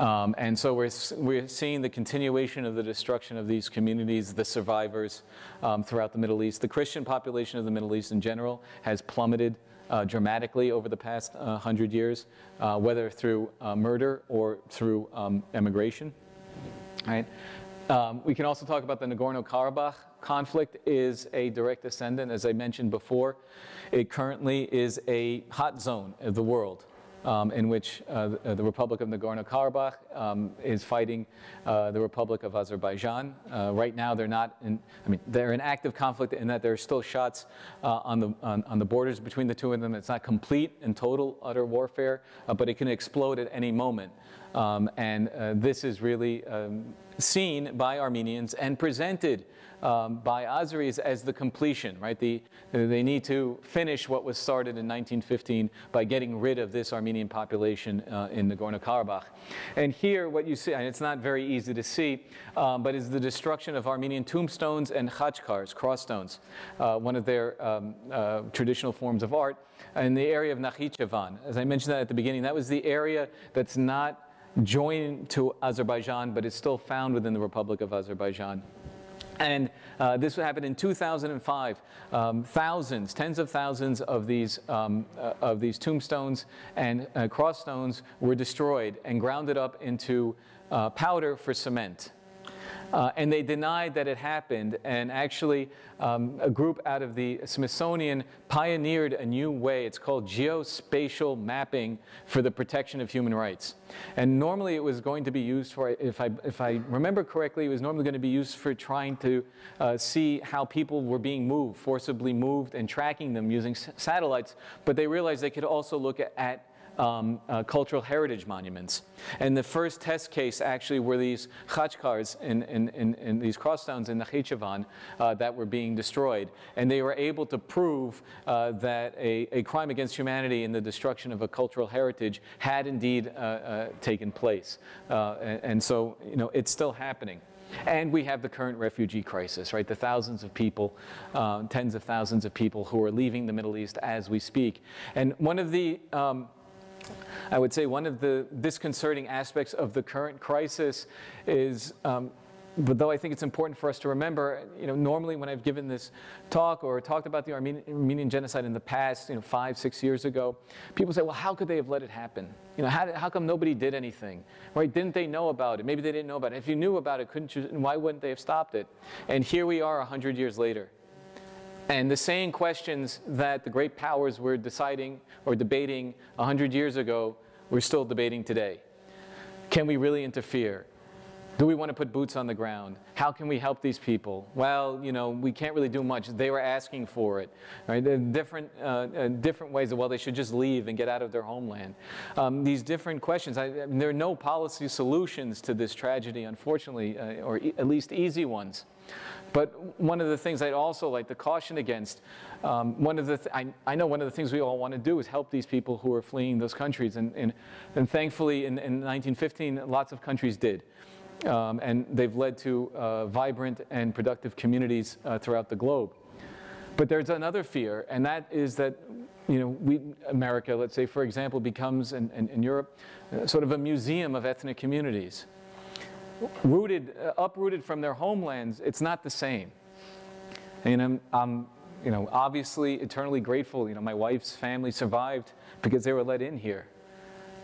Um, and so we're, we're seeing the continuation of the destruction of these communities, the survivors um, throughout the Middle East. The Christian population of the Middle East in general has plummeted uh, dramatically over the past uh, hundred years, uh, whether through uh, murder or through um, emigration. Right? Um, we can also talk about the Nagorno-Karabakh conflict is a direct descendant, as I mentioned before. It currently is a hot zone of the world um, in which uh, the, the, Republic of Nagorno-Karabakh um, is fighting uh, the Republic of Azerbaijan. Uh, right now, they're not in, I mean, they're in active conflict in that there are still shots uh, on, the, on, on, the borders between the two of them. It's not complete and total utter warfare, uh, but it can explode at any moment. Um, and uh, this is really um, seen by Armenians and presented um, by Azeris as the completion, right? The, they need to finish what was started in 1915 by getting rid of this Armenian population uh, in Nagorno-Karabakh. And here what you see, and it's not very easy to see, um, but is the destruction of Armenian tombstones and khachkars, cross stones, uh, one of their um, uh, traditional forms of art, in the area of Nakhichevan. As I mentioned that at the beginning, that was the area that's not joined to Azerbaijan, but is still found within the Republic of Azerbaijan. And uh, this happened in 2005. Um, thousands, tens of thousands of these, um, uh, of these tombstones and uh, cross stones were destroyed and grounded up into uh, powder for cement. Uh, and they denied that it happened. And actually, um, a group out of the Smithsonian pioneered a new way. It's called geospatial mapping for the protection of human rights. And normally it was going to be used for, if I, if I remember correctly, it was normally going to be used for trying to uh, see how people were being moved, forcibly moved, and tracking them using satellites. But they realized they could also look at, at um, uh, cultural heritage monuments. And the first test case actually were these khachkars in, in, in, in these crossstones in Nakhichevan uh, that were being destroyed. And they were able to prove uh, that a, a, crime against humanity in the destruction of a cultural heritage had indeed uh, uh, taken place. Uh, and, and so, you know, it's still happening. And we have the current refugee crisis, right? The thousands of people, uh, tens of thousands of people who are leaving the Middle East as we speak. And one of the um, I would say one of the disconcerting aspects of the current crisis is, um, but though I think it's important for us to remember, you know, normally when I've given this talk or talked about the Armenian, genocide in the past, you know, five, six years ago, people say, well, how could they have let it happen? You know, how, did, how come nobody did anything? Right? Didn't they know about it? Maybe they didn't know about it. If you knew about it, couldn't you, why wouldn't they have stopped it? And here we are 100 years later. And the same questions that the great powers were deciding or debating 100 years ago, we're still debating today. Can we really interfere? Do we want to put boots on the ground? How can we help these people? Well, you know, we can't really do much. They were asking for it. Right? Different, uh, uh, different ways of, well, they should just leave and get out of their homeland. Um, these different questions. I, I mean, there are no policy solutions to this tragedy, unfortunately, uh, or e at least easy ones. But one of the things I'd also like to caution against, um, one of the th I, I, know one of the things we all want to do is help these people who are fleeing those countries. And, and, and thankfully, in, in 1915, lots of countries did. Um, and they've led to uh, vibrant and productive communities uh, throughout the globe. But there's another fear, and that is that you know, we, America, let's say, for example, becomes, in Europe, uh, sort of a museum of ethnic communities rooted, uh, uprooted from their homelands, it's not the same. And I'm, I'm, you know, obviously eternally grateful. You know, my wife's family survived because they were let in here.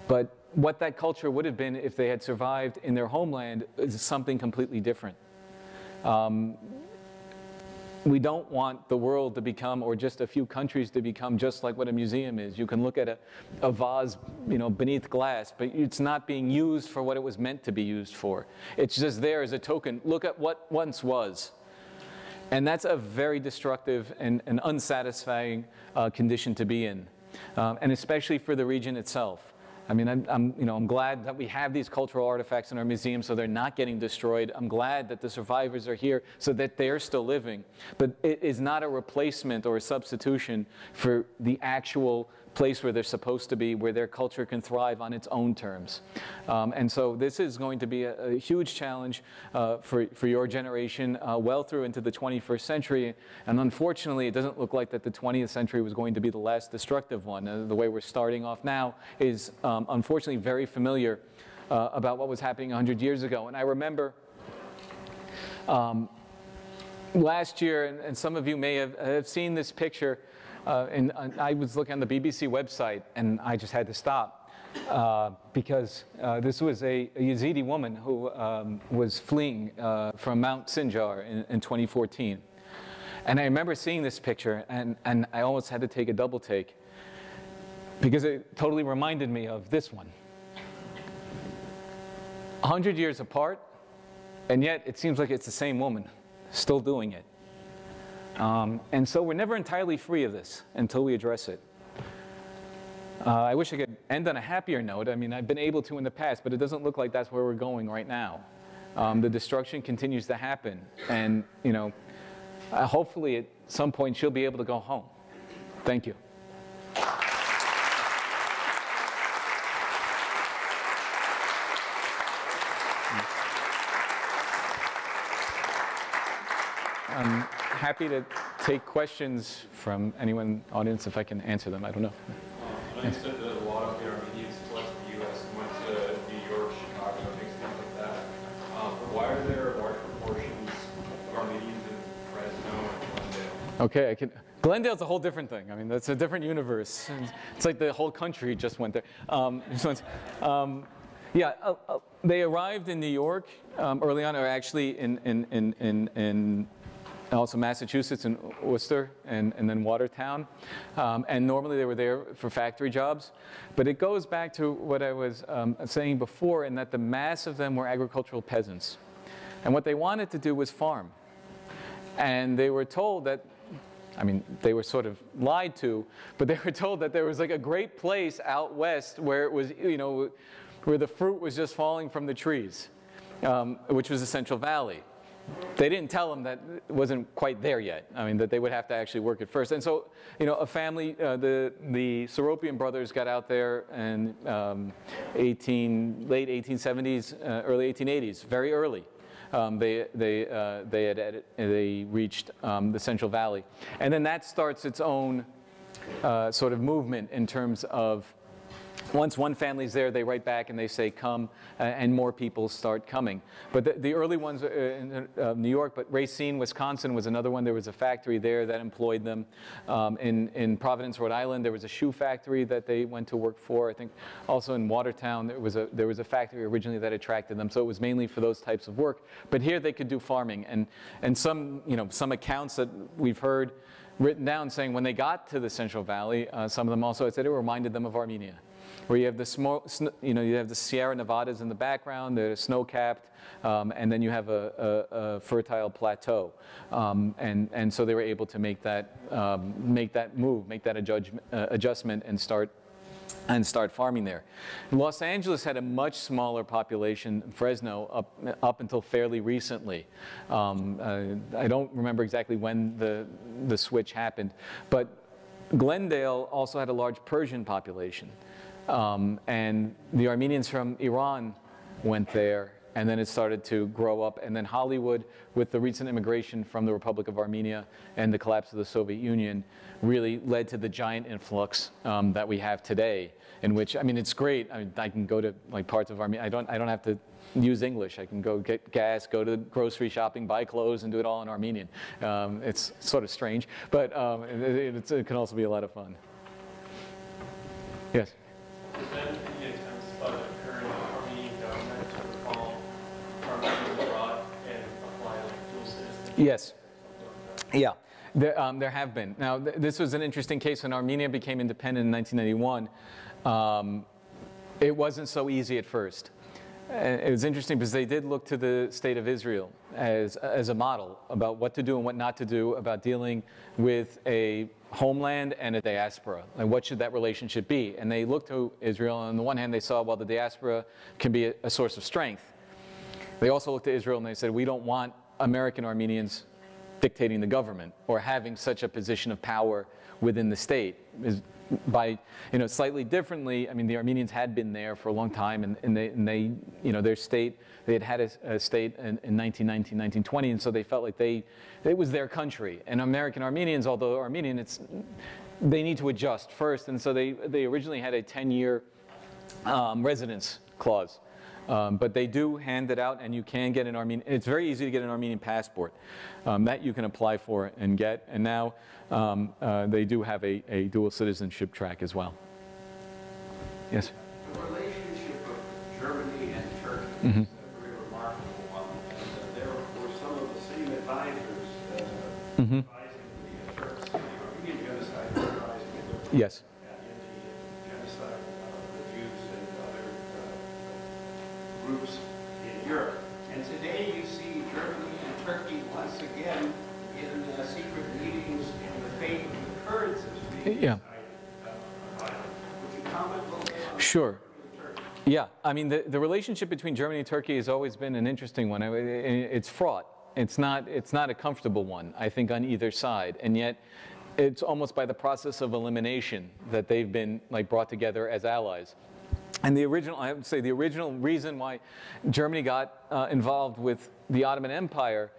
But what that culture would have been if they had survived in their homeland is something completely different. Um, we don't want the world to become, or just a few countries to become just like what a museum is. You can look at a, a vase, you know, beneath glass, but it's not being used for what it was meant to be used for. It's just there as a token. Look at what once was. And that's a very destructive and, and unsatisfying uh, condition to be in, um, and especially for the region itself. I mean, I'm, I'm, you know, I'm glad that we have these cultural artifacts in our museum so they're not getting destroyed. I'm glad that the survivors are here so that they're still living. But it is not a replacement or a substitution for the actual place where they're supposed to be, where their culture can thrive on its own terms. Um, and so this is going to be a, a huge challenge uh, for, for your generation uh, well through into the 21st century. And unfortunately, it doesn't look like that the 20th century was going to be the last destructive one. Uh, the way we're starting off now is um, unfortunately very familiar uh, about what was happening 100 years ago. And I remember um, last year, and, and, some of you may have, have seen this picture, uh, and, and, I was looking on the BBC website, and I just had to stop uh, because uh, this was a, a, Yazidi woman who um, was fleeing uh, from Mount Sinjar in, in, 2014. And I remember seeing this picture, and, and I almost had to take a double take because it totally reminded me of this one. 100 years apart, and yet it seems like it's the same woman still doing it. Um, and so we're never entirely free of this until we address it. Uh, I wish I could end on a happier note. I mean, I've been able to in the past, but it doesn't look like that's where we're going right now. Um, the destruction continues to happen, and you know, uh, hopefully at some point she'll be able to go home. Thank you. I'm happy to take questions from anyone in the audience if I can answer them. I don't know. I know you said that a lot of the Armenians left the U.S. and went to New York, Chicago, things like that. Um, why are there large proportions of Armenians in Fresno and Glendale? Okay, I can. Glendale's a whole different thing. I mean, that's a different universe. It's like the whole country just went there. Um, um, yeah, uh, uh, they arrived in New York um, early on, or actually in, in, in, in, in also Massachusetts and Worcester and, and then Watertown. Um, and normally they were there for factory jobs. But it goes back to what I was um, saying before, in that the mass of them were agricultural peasants. And what they wanted to do was farm. And they were told that, I mean, they were sort of lied to, but they were told that there was like a great place out west where it was, you know, where the fruit was just falling from the trees, um, which was the Central Valley. They didn't tell them that it wasn't quite there yet. I mean, that they would have to actually work it first. And so, you know, a family, uh, the, the Seropian brothers got out there in um, 18, late 1870s, uh, early 1880s, very early. Um, they, they, uh, they, had, they reached um, the Central Valley. And then that starts its own uh, sort of movement in terms of once one family's there, they write back and they say come, uh, and more people start coming. But the, the early ones uh, in uh, New York, but Racine, Wisconsin was another one. There was a factory there that employed them. Um, in, in Providence, Rhode Island, there was a shoe factory that they went to work for. I think also in Watertown, there was a, there was a factory originally that attracted them. So it was mainly for those types of work. But here they could do farming. And, and some, you know, some accounts that we've heard written down saying when they got to the Central Valley, uh, some of them also said it reminded them of Armenia where you have the sn- you know you have the Sierra Nevadas in the background, they're snow-capped, um, and then you have a, a, a fertile plateau, um, and and so they were able to make that um, make that move, make that adjudge- uh, adjustment, and start. And start farming there. Los Angeles had a much smaller population. Fresno up up until fairly recently. Um, uh, I don't remember exactly when the the switch happened, but Glendale also had a large Persian population. Um, and the Armenians from Iran went there, and then it started to grow up. And then Hollywood, with the recent immigration from the Republic of Armenia and the collapse of the Soviet Union, really led to the giant influx um, that we have today. In which, I mean, it's great. I, mean, I can go to like parts of Armenia. I don't. I don't have to use English. I can go get gas, go to the grocery shopping, buy clothes, and do it all in Armenian. Um, it's sort of strange, but um, it, it's- it can also be a lot of fun. Yes. Yes. Yeah, there, um, there have been. Now, th- this was an interesting case when Armenia became independent in 1991. Um, it wasn't so easy at first. It was interesting because they did look to the state of Israel as, as a model about what to do and what not to do about dealing with a homeland and a diaspora. And what should that relationship be? And they looked to Israel, and on the one hand, they saw, well, the diaspora can be a, a source of strength. They also looked to Israel and they said, we don't want American Armenians dictating the government or having such a position of power within the state. By, you know, slightly differently, I mean, the Armenians had been there for a long time and, and, they, and they, you know, their state, they had had a, a state in, in 1919, 1920, and so they felt like they, it was their country. And American Armenians, although Armenian, it's, they need to adjust first. And so they, they originally had a 10-year um, residence clause. Um, but they do hand it out, and you can get an Armenian. It's very easy to get an Armenian passport um, that you can apply for and get. And now um, uh, they do have a, a dual citizenship track as well. Yes. The relationship of Germany and Turkey Mhm. is a very remarkable one. And uh, there were some of the same advisors uh, Mhm. advising the Turks the Armenian genocide, advising the Turks Yes. In uh, secret meetings in the fate of the Kurds Yeah. uh, by. Would you comment a little bit on that? Sure. Yeah, I mean, the, the relationship between Germany and Turkey has always been an interesting one. I mean, it- It's fraught. It's not, it's not a comfortable one, I think, on either side. And yet, it's almost by the process of elimination that they've been like brought together as allies. And the original, I would say, the original reason why Germany got uh, involved with the Ottoman Empire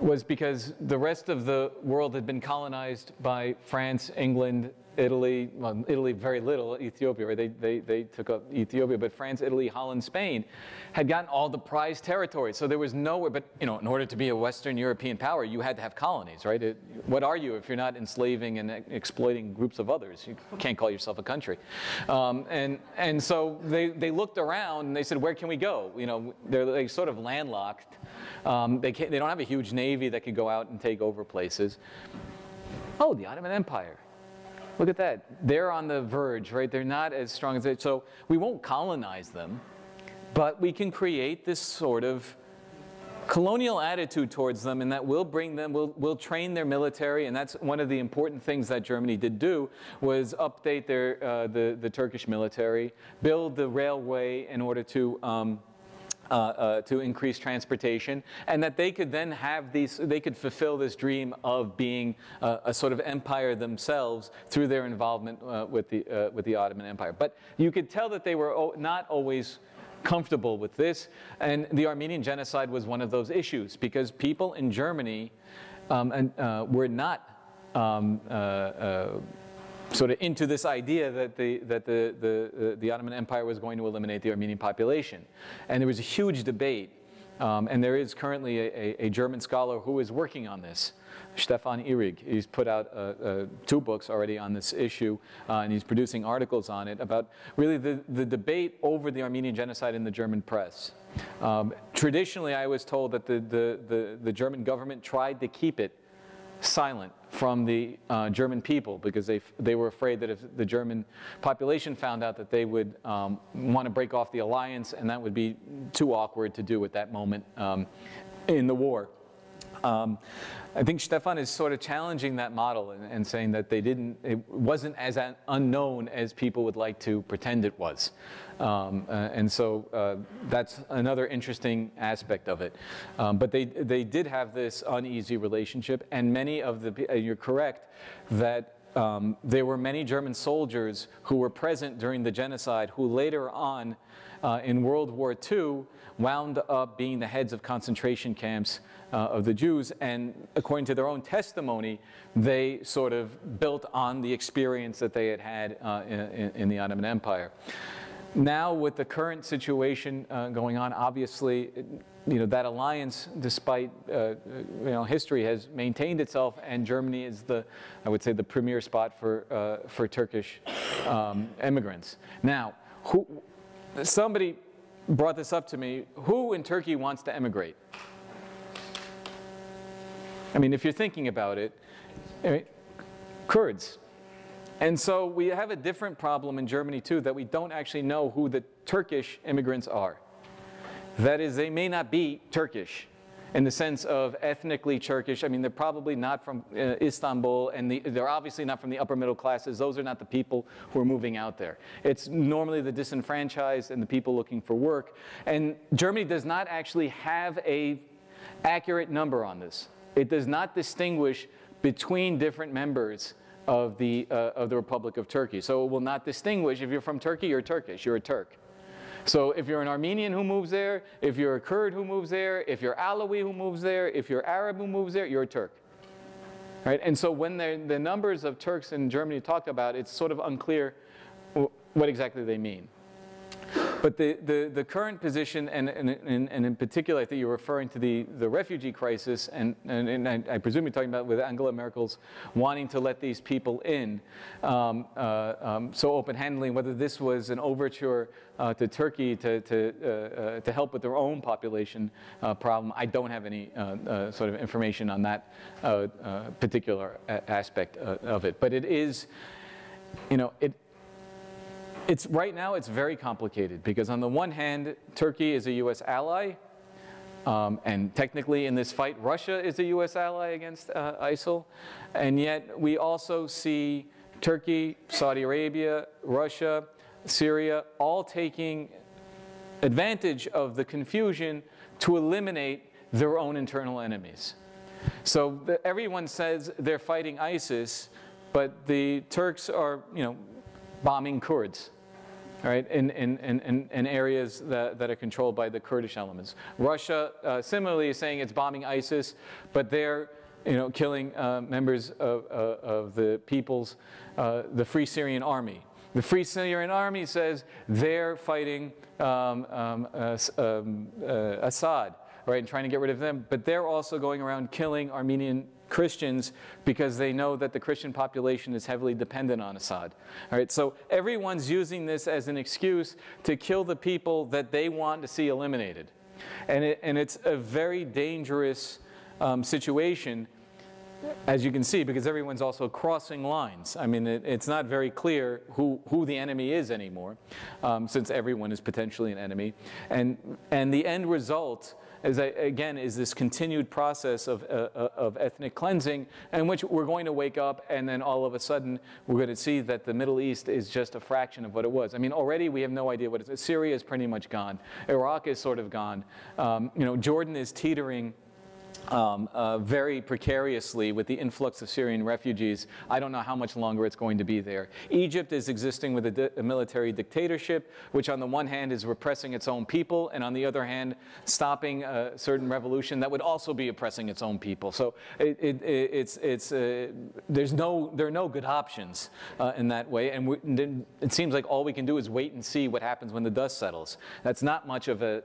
was because the rest of the world had been colonized by France, England, Italy, well, Italy very little, Ethiopia, right? They, they, they took up Ethiopia, but France, Italy, Holland, Spain had gotten all the prized territories. So there was nowhere, but you know, in order to be a Western European power, you had to have colonies, right? It, what are you if you're not enslaving and exploiting groups of others? You can't call yourself a country. Um, and, and so they, they looked around and they said, where can we go? You know, they're they sort of landlocked. Um, they, they don't have a huge navy that could go out and take over places. Oh, the Ottoman Empire. Look at that. They're on the verge, right? They're not as strong as they. So we won't colonize them, but we can create this sort of colonial attitude towards them and that will bring them, will will train their military. And that's one of the important things that Germany did do was update their, uh, the, the Turkish military, build the railway in order to um, uh, uh, to increase transportation, and that they could then have these, they could fulfill this dream of being uh, a sort of empire themselves through their involvement uh, with, the, uh, with the Ottoman Empire. But you could tell that they were not always comfortable with this, and the Armenian genocide was one of those issues because people in Germany um, and, uh, were not um, sort of into this idea that, the, that the, the, the Ottoman Empire was going to eliminate the Armenian population. And there was a huge debate, um, and there is currently a, a, a German scholar who is working on this. Stefan Ihrig, he's put out uh, uh, two books already on this issue, uh, and he's producing articles on it about really the, the debate over the Armenian genocide in the German press. Um, traditionally, I was told that the, the, the, the German government tried to keep it silent from the uh, German people because they, they were afraid that if the German population found out that they would um, want to break off the alliance and that would be too awkward to do at that moment um, in the war. Um, I think Stefan is sort of challenging that model and, and, saying that they didn't, it wasn't as un unknown as people would like to pretend it was. Um, uh, and so uh, that's another interesting aspect of it. Um, but they, they did have this uneasy relationship, and many of the, uh, you're correct, that um, there were many German soldiers who were present during the genocide who later on uh, in World War II wound up being the heads of concentration camps uh, of the Jews. And according to their own testimony, they sort of built on the experience that they had had uh, in, in, the Ottoman Empire. Now, with the current situation uh, going on, obviously, you know, that alliance, despite uh, you know, history, has maintained itself, and Germany is the, I would say, the premier spot for, uh, for Turkish um, immigrants. Now, who, somebody brought this up to me. Who in Turkey wants to emigrate? I mean, if you're thinking about it, I mean, Kurds. And so we have a different problem in Germany too, that we don't actually know who the Turkish immigrants are. That is, they may not be Turkish in the sense of ethnically Turkish. I mean, they're probably not from uh, Istanbul, and the, they're obviously not from the upper middle classes. Those are not the people who are moving out there. It's normally the disenfranchised and the people looking for work. And Germany does not actually have a accurate number on this. It does not distinguish between different members of the, uh, of the Republic of Turkey. So it will not distinguish if you're from Turkey, you're Turkish, you're a Turk. So if you're an Armenian who moves there, if you're a Kurd who moves there, if you're Alawi who moves there, if you're Arab who moves there, you're a Turk. Right? And so when the numbers of Turks in Germany talk about, it's sort of unclear what exactly they mean. But the, the, the current position, and, and, and, in particular, I think you're referring to the, the refugee crisis, and, and, and I, I, presume you're talking about with Angela Merkel's wanting to let these people in um, uh, um, so open-handedly, whether this was an overture uh, to Turkey to, to, uh, uh to help with their own population uh, problem. I don't have any uh, sort of information on that particular aspect of it. But it is, you know, it, it's, right now, it's very complicated because on the one hand, Turkey is a U.S. ally, um, and technically in this fight, Russia is a U.S. ally against uh, ISIL. And yet we also see Turkey, Saudi Arabia, Russia, Syria, all taking advantage of the confusion to eliminate their own internal enemies. So the, everyone says they're fighting ISIS, but the Turks are, you know, bombing Kurds, right, in, in, in, in areas that, that are controlled by the Kurdish elements. Russia uh, similarly is saying it's bombing ISIS, but they're, you know, killing uh, members of, uh, of the people's, uh, the Free Syrian Army. The Free Syrian Army says they're fighting um, um, um, uh, Assad, right, and trying to get rid of them, but they're also going around killing Armenian Christians because they know that the Christian population is heavily dependent on Assad. All right, so everyone's using this as an excuse to kill the people that they want to see eliminated. And, it, and it's a very dangerous um, situation as you can see, because everyone's also crossing lines. I mean, it, it's not very clear who, who the enemy is anymore, um, since everyone is potentially an enemy. And, and the end result again, is this continued process of, uh, uh, of ethnic cleansing in which we're going to wake up and then all of a sudden we're going to see that the Middle East is just a fraction of what it was. I mean, already we have no idea what it is. Syria is pretty much gone. Iraq is sort of gone. Um, you know, Jordan is teetering um, uh, very precariously with the influx of Syrian refugees. I don't know how much longer it's going to be there. Egypt is existing with a, di a, military dictatorship, which on the one hand is repressing its own people, and on the other hand, stopping a certain revolution that would also be oppressing its own people. So it, it, it's, it's, uh, there's no, there are no good options uh, in that way, and we, it seems like all we can do is wait and see what happens when the dust settles. That's not much of a,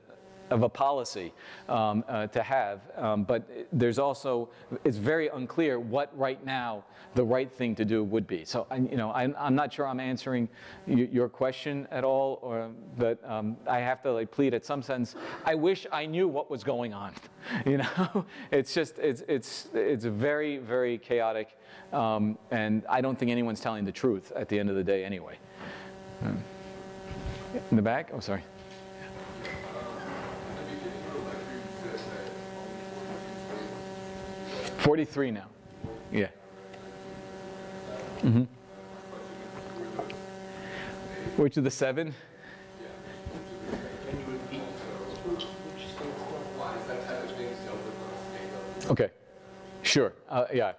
of a policy um, uh, to have. Um, but there's also, it's very unclear what right now the right thing to do would be. So, you know, I'm, I'm not sure I'm answering your question at all, or, but um, I have to like plead at some sense, I wish I knew what was going on. You know, it's just, it's, it's, it's very, very chaotic. Um, and I don't think anyone's telling the truth at the end of the day anyway. Um, in the back? Oh, sorry. 43 now. Yeah. Mm-hmm. Which of the seven? Okay, sure. Uh, yeah,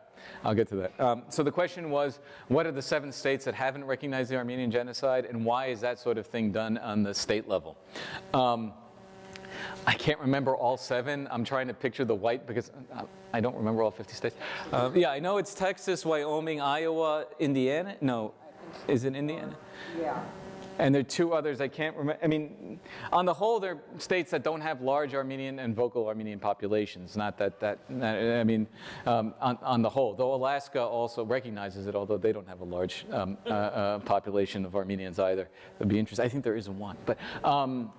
I'll get to that. Um, so the question was, what are the seven states that haven't recognized the Armenian genocide, and why is that sort of thing done on the state level? Um, I can't remember all seven. I'm trying to picture the white because I don't remember all 50 states. Um, yeah, I know it's Texas, Wyoming, Iowa, Indiana. No, is it Indiana? Yeah. And there are two others I can't remember. I mean, on the whole, they're states that don't have large Armenian and vocal Armenian populations. Not that, that, I mean, um, on, on the whole. Though Alaska also recognizes it, although they don't have a large um, uh, uh, population of Armenians either. It'd be interesting. I think there is one. But um,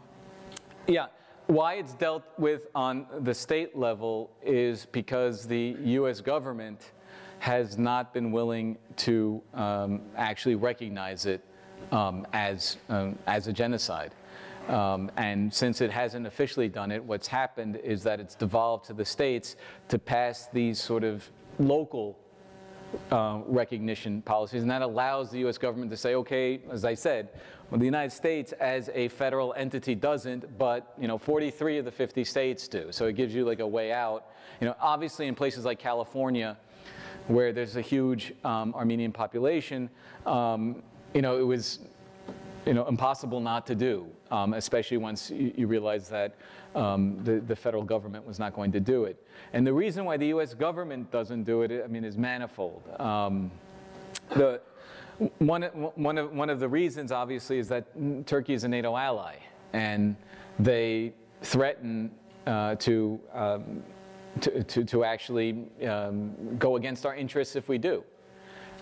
yeah, why it's dealt with on the state level is because the US government has not been willing to um, actually recognize it um, as, um, as a genocide. Um, and since it hasn't officially done it, what's happened is that it's devolved to the states to pass these sort of local uh, recognition policies, and that allows the U.S. government to say, okay, as I said, well, the United States as a federal entity doesn't, but you know, 43 of the 50 states do. So it gives you like a way out. You know, obviously in places like California, where there's a huge um, Armenian population, um, you know, it was you know, impossible not to do, um, especially once you, you realize that um, the, the federal government was not going to do it. And the reason why the U.S. government doesn't do it, I mean, is manifold. Um, the, one, one, of, one of the reasons, obviously, is that Turkey is a NATO ally, and they threaten uh, to, um, to, to, to, actually um, go against our interests if we do.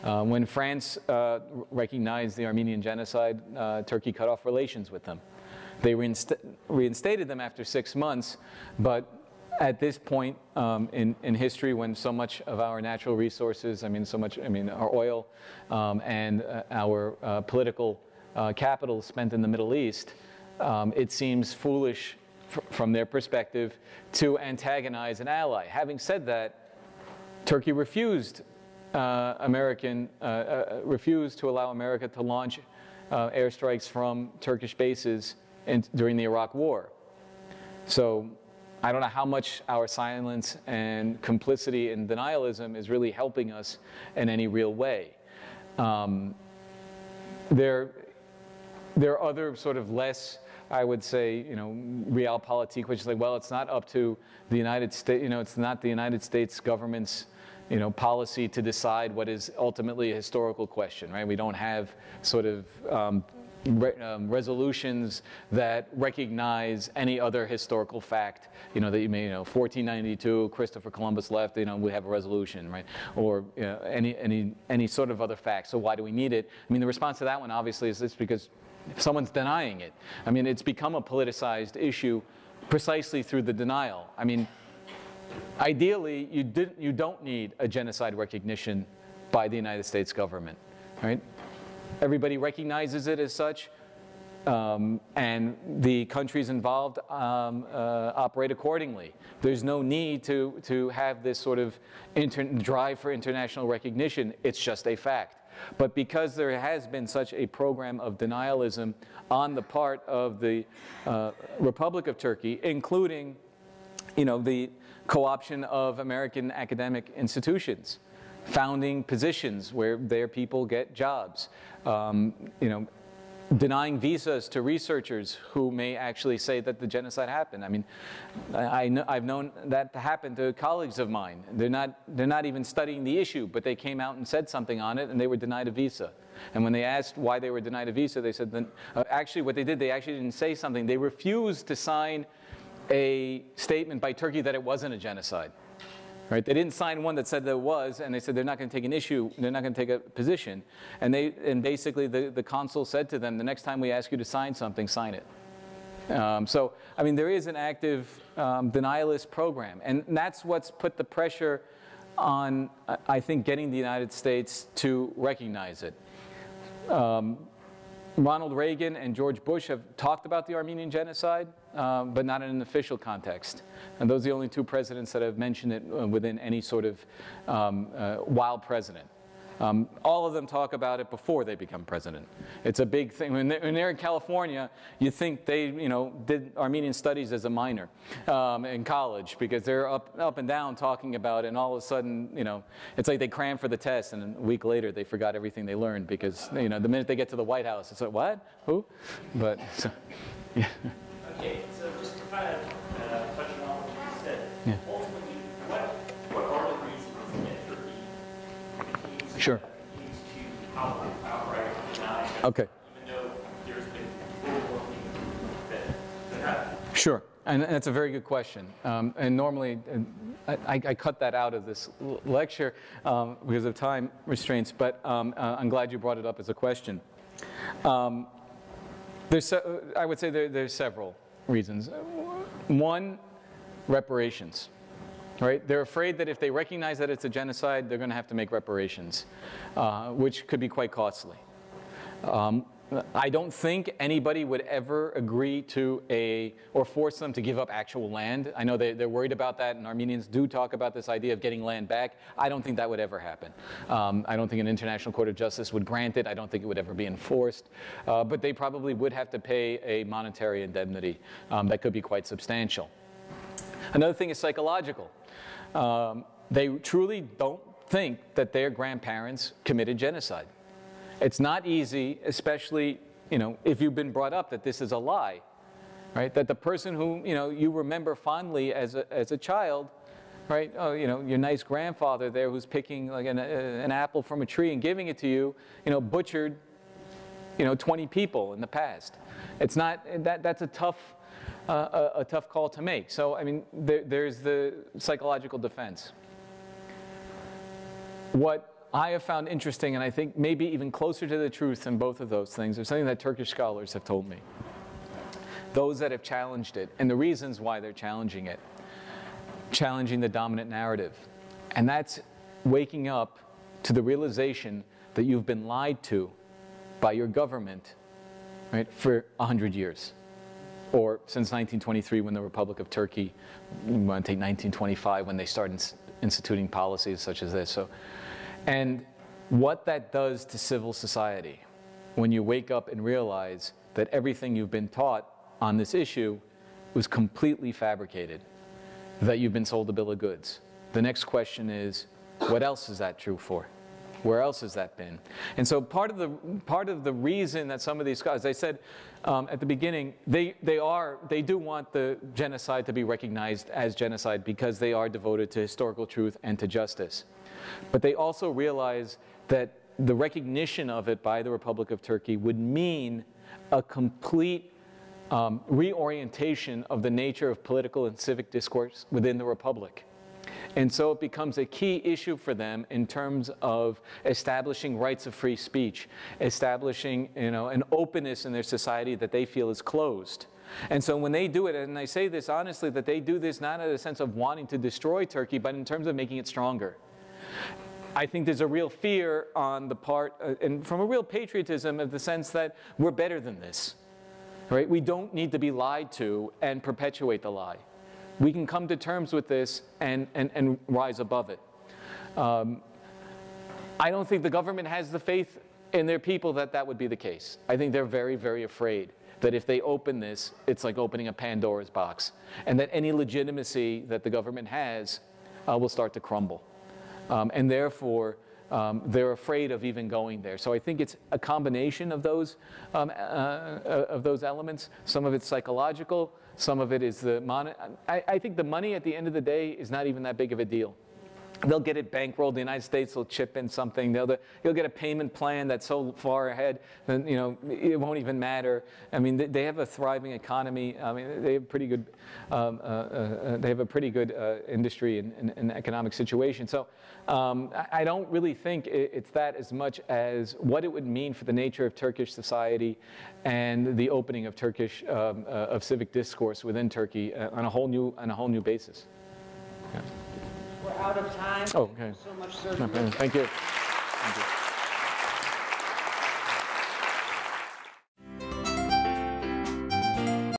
Uh, when France uh, recognized the Armenian genocide, uh, Turkey cut off relations with them. They reinst reinstated them after six months, but at this point um, in, in history when so much of our natural resources, I mean, so much, I mean, our oil um, and uh, our uh, political uh, capital spent in the Middle East, um, it seems foolish from their perspective to antagonize an ally. Having said that, Turkey refused uh, American, uh, uh, refused to allow America to launch uh, airstrikes from Turkish bases in, during the Iraq War. So I don't know how much our silence and complicity and denialism is really helping us in any real way. Um, there, there are other sort of less, I would say, you know, realpolitik, which is like, well, it's not up to the United States, you know, it's not the United States government's, you know, policy to decide what is ultimately a historical question, right? We don't have sort of um, re um, resolutions that recognize any other historical fact, you know, that you may, you know, 1492, Christopher Columbus left, you know, we have a resolution, right? Or you know, any, any, any sort of other fact. So why do we need it? I mean, the response to that one obviously is this because someone's denying it. I mean, it's become a politicized issue precisely through the denial. I mean, ideally, you, didn't, you don't need a genocide recognition by the United States government, right? Everybody recognizes it as such, um, and the countries involved um, uh, operate accordingly. There's no need to, to have this sort of drive for international recognition. It's just a fact. But because there has been such a program of denialism on the part of the uh, Republic of Turkey, including you know, the co-option of American academic institutions, founding positions where their people get jobs, um, you know, denying visas to researchers who may actually say that the genocide happened. I mean, I, have known that to happen to colleagues of mine. They're not, they're not even studying the issue, but they came out and said something on it and they were denied a visa. And when they asked why they were denied a visa, they said that, uh, actually what they did, they actually didn't say something. They refused to sign a statement by Turkey that it wasn't a genocide. Right? They didn't sign one that said it was, and they said they're not going to take an issue, they're not going to take a position. And, they, and basically the, the consul said to them, the next time we ask you to sign something, sign it. Um, so, I mean, there is an active um, denialist program. And that's what's put the pressure on, I think, getting the United States to recognize it. Um, Ronald Reagan and George Bush have talked about the Armenian genocide, um, but not in an official context. And those are the only two presidents that have mentioned it uh, within any sort of um, uh, while president. Um, all of them talk about it before they become president. It's a big thing. When they're, when they're in California, you think they, you know, did Armenian studies as a minor um, in college because they're up, up and down talking about it, and all of a sudden, you know, it's like they cram for the test, and a week later they forgot everything they learned because, you know, the minute they get to the White House, it's like, what? Who? But, so, yeah. Okay, so just to kind of uh, touch on what you said, Yeah. ultimately, what, what are the reasons that Turkey continues Sure. continues to out- outright deny, Okay. even though there's been overwhelming that that happened? Sure, and that's a very good question. Um, and normally, uh, I, I cut that out of this lecture um, because of time restraints, but um, uh, I'm glad you brought it up as a question. Um, there's, uh, I would say there, there's several reasons. One, reparations. Right? They're afraid that if they recognize that it's a genocide, they're going to have to make reparations, uh, which could be quite costly. Um, I don't think anybody would ever agree to a, or force them to give up actual land. I know they, they're worried about that, and Armenians do talk about this idea of getting land back. I don't think that would ever happen. Um, I don't think an international court of justice would grant it. I don't think it would ever be enforced. Uh, but they probably would have to pay a monetary indemnity um, that could be quite substantial. Another thing is psychological. Um, they truly don't think that their grandparents committed genocide. It's not easy, especially you know, if you've been brought up that this is a lie, right? That the person who you know you remember fondly as a, as a child, right? Oh, you know, your nice grandfather there who's picking like an, uh, an apple from a tree and giving it to you, you know, butchered, you know, 20 people in the past. It's not that that's a tough uh, a, a tough call to make. So I mean, there, there's the psychological defense. What I have found interesting, and I think maybe even closer to the truth than both of those things, is something that Turkish scholars have told me. Those that have challenged it, and the reasons why they're challenging it, challenging the dominant narrative. And that's waking up to the realization that you've been lied to by your government right, for 100 years. Or since 1923, when the Republic of Turkey, we want to take 1925, when they started instituting policies such as this. So and what that does to civil society, when you wake up and realize that everything you've been taught on this issue was completely fabricated, that you've been sold a bill of goods. The next question is, what else is that true for? Where else has that been? And so part of the, part of the reason that some of these guys, I said um, at the beginning, they, they are, they do want the genocide to be recognized as genocide because they are devoted to historical truth and to justice. But they also realize that the recognition of it by the Republic of Turkey would mean a complete um, reorientation of the nature of political and civic discourse within the Republic. And so it becomes a key issue for them in terms of establishing rights of free speech, establishing you know, an openness in their society that they feel is closed. And so when they do it, and I say this honestly, that they do this not in a sense of wanting to destroy Turkey, but in terms of making it stronger. I think there's a real fear on the part, uh, and from a real patriotism of the sense that we're better than this. Right? We don't need to be lied to and perpetuate the lie. We can come to terms with this and, and, and rise above it. Um, I don't think the government has the faith in their people that that would be the case. I think they're very, very afraid that if they open this, it's like opening a Pandora's box, and that any legitimacy that the government has uh, will start to crumble. Um, and therefore, um, they're afraid of even going there. So I think it's a combination of those, um, uh, uh, of those elements. Some of it's psychological, some of it is the money. I, I think the money at the end of the day is not even that big of a deal. They'll get it bankrolled. The United States will chip in something. They'll, you'll get a payment plan that's so far ahead, that you know it won't even matter. I mean, they, have a thriving economy. I mean, they have pretty good. Um, uh, uh, they have a pretty good uh, industry and, and, and, economic situation. So um, I, don't really think it, it's that as much as what it would mean for the nature of Turkish society and the opening of Turkish um, uh, of civic discourse within Turkey uh, on a whole new on a whole new basis. Yeah. We're out of time. Oh, okay. So much, sir. Thank you.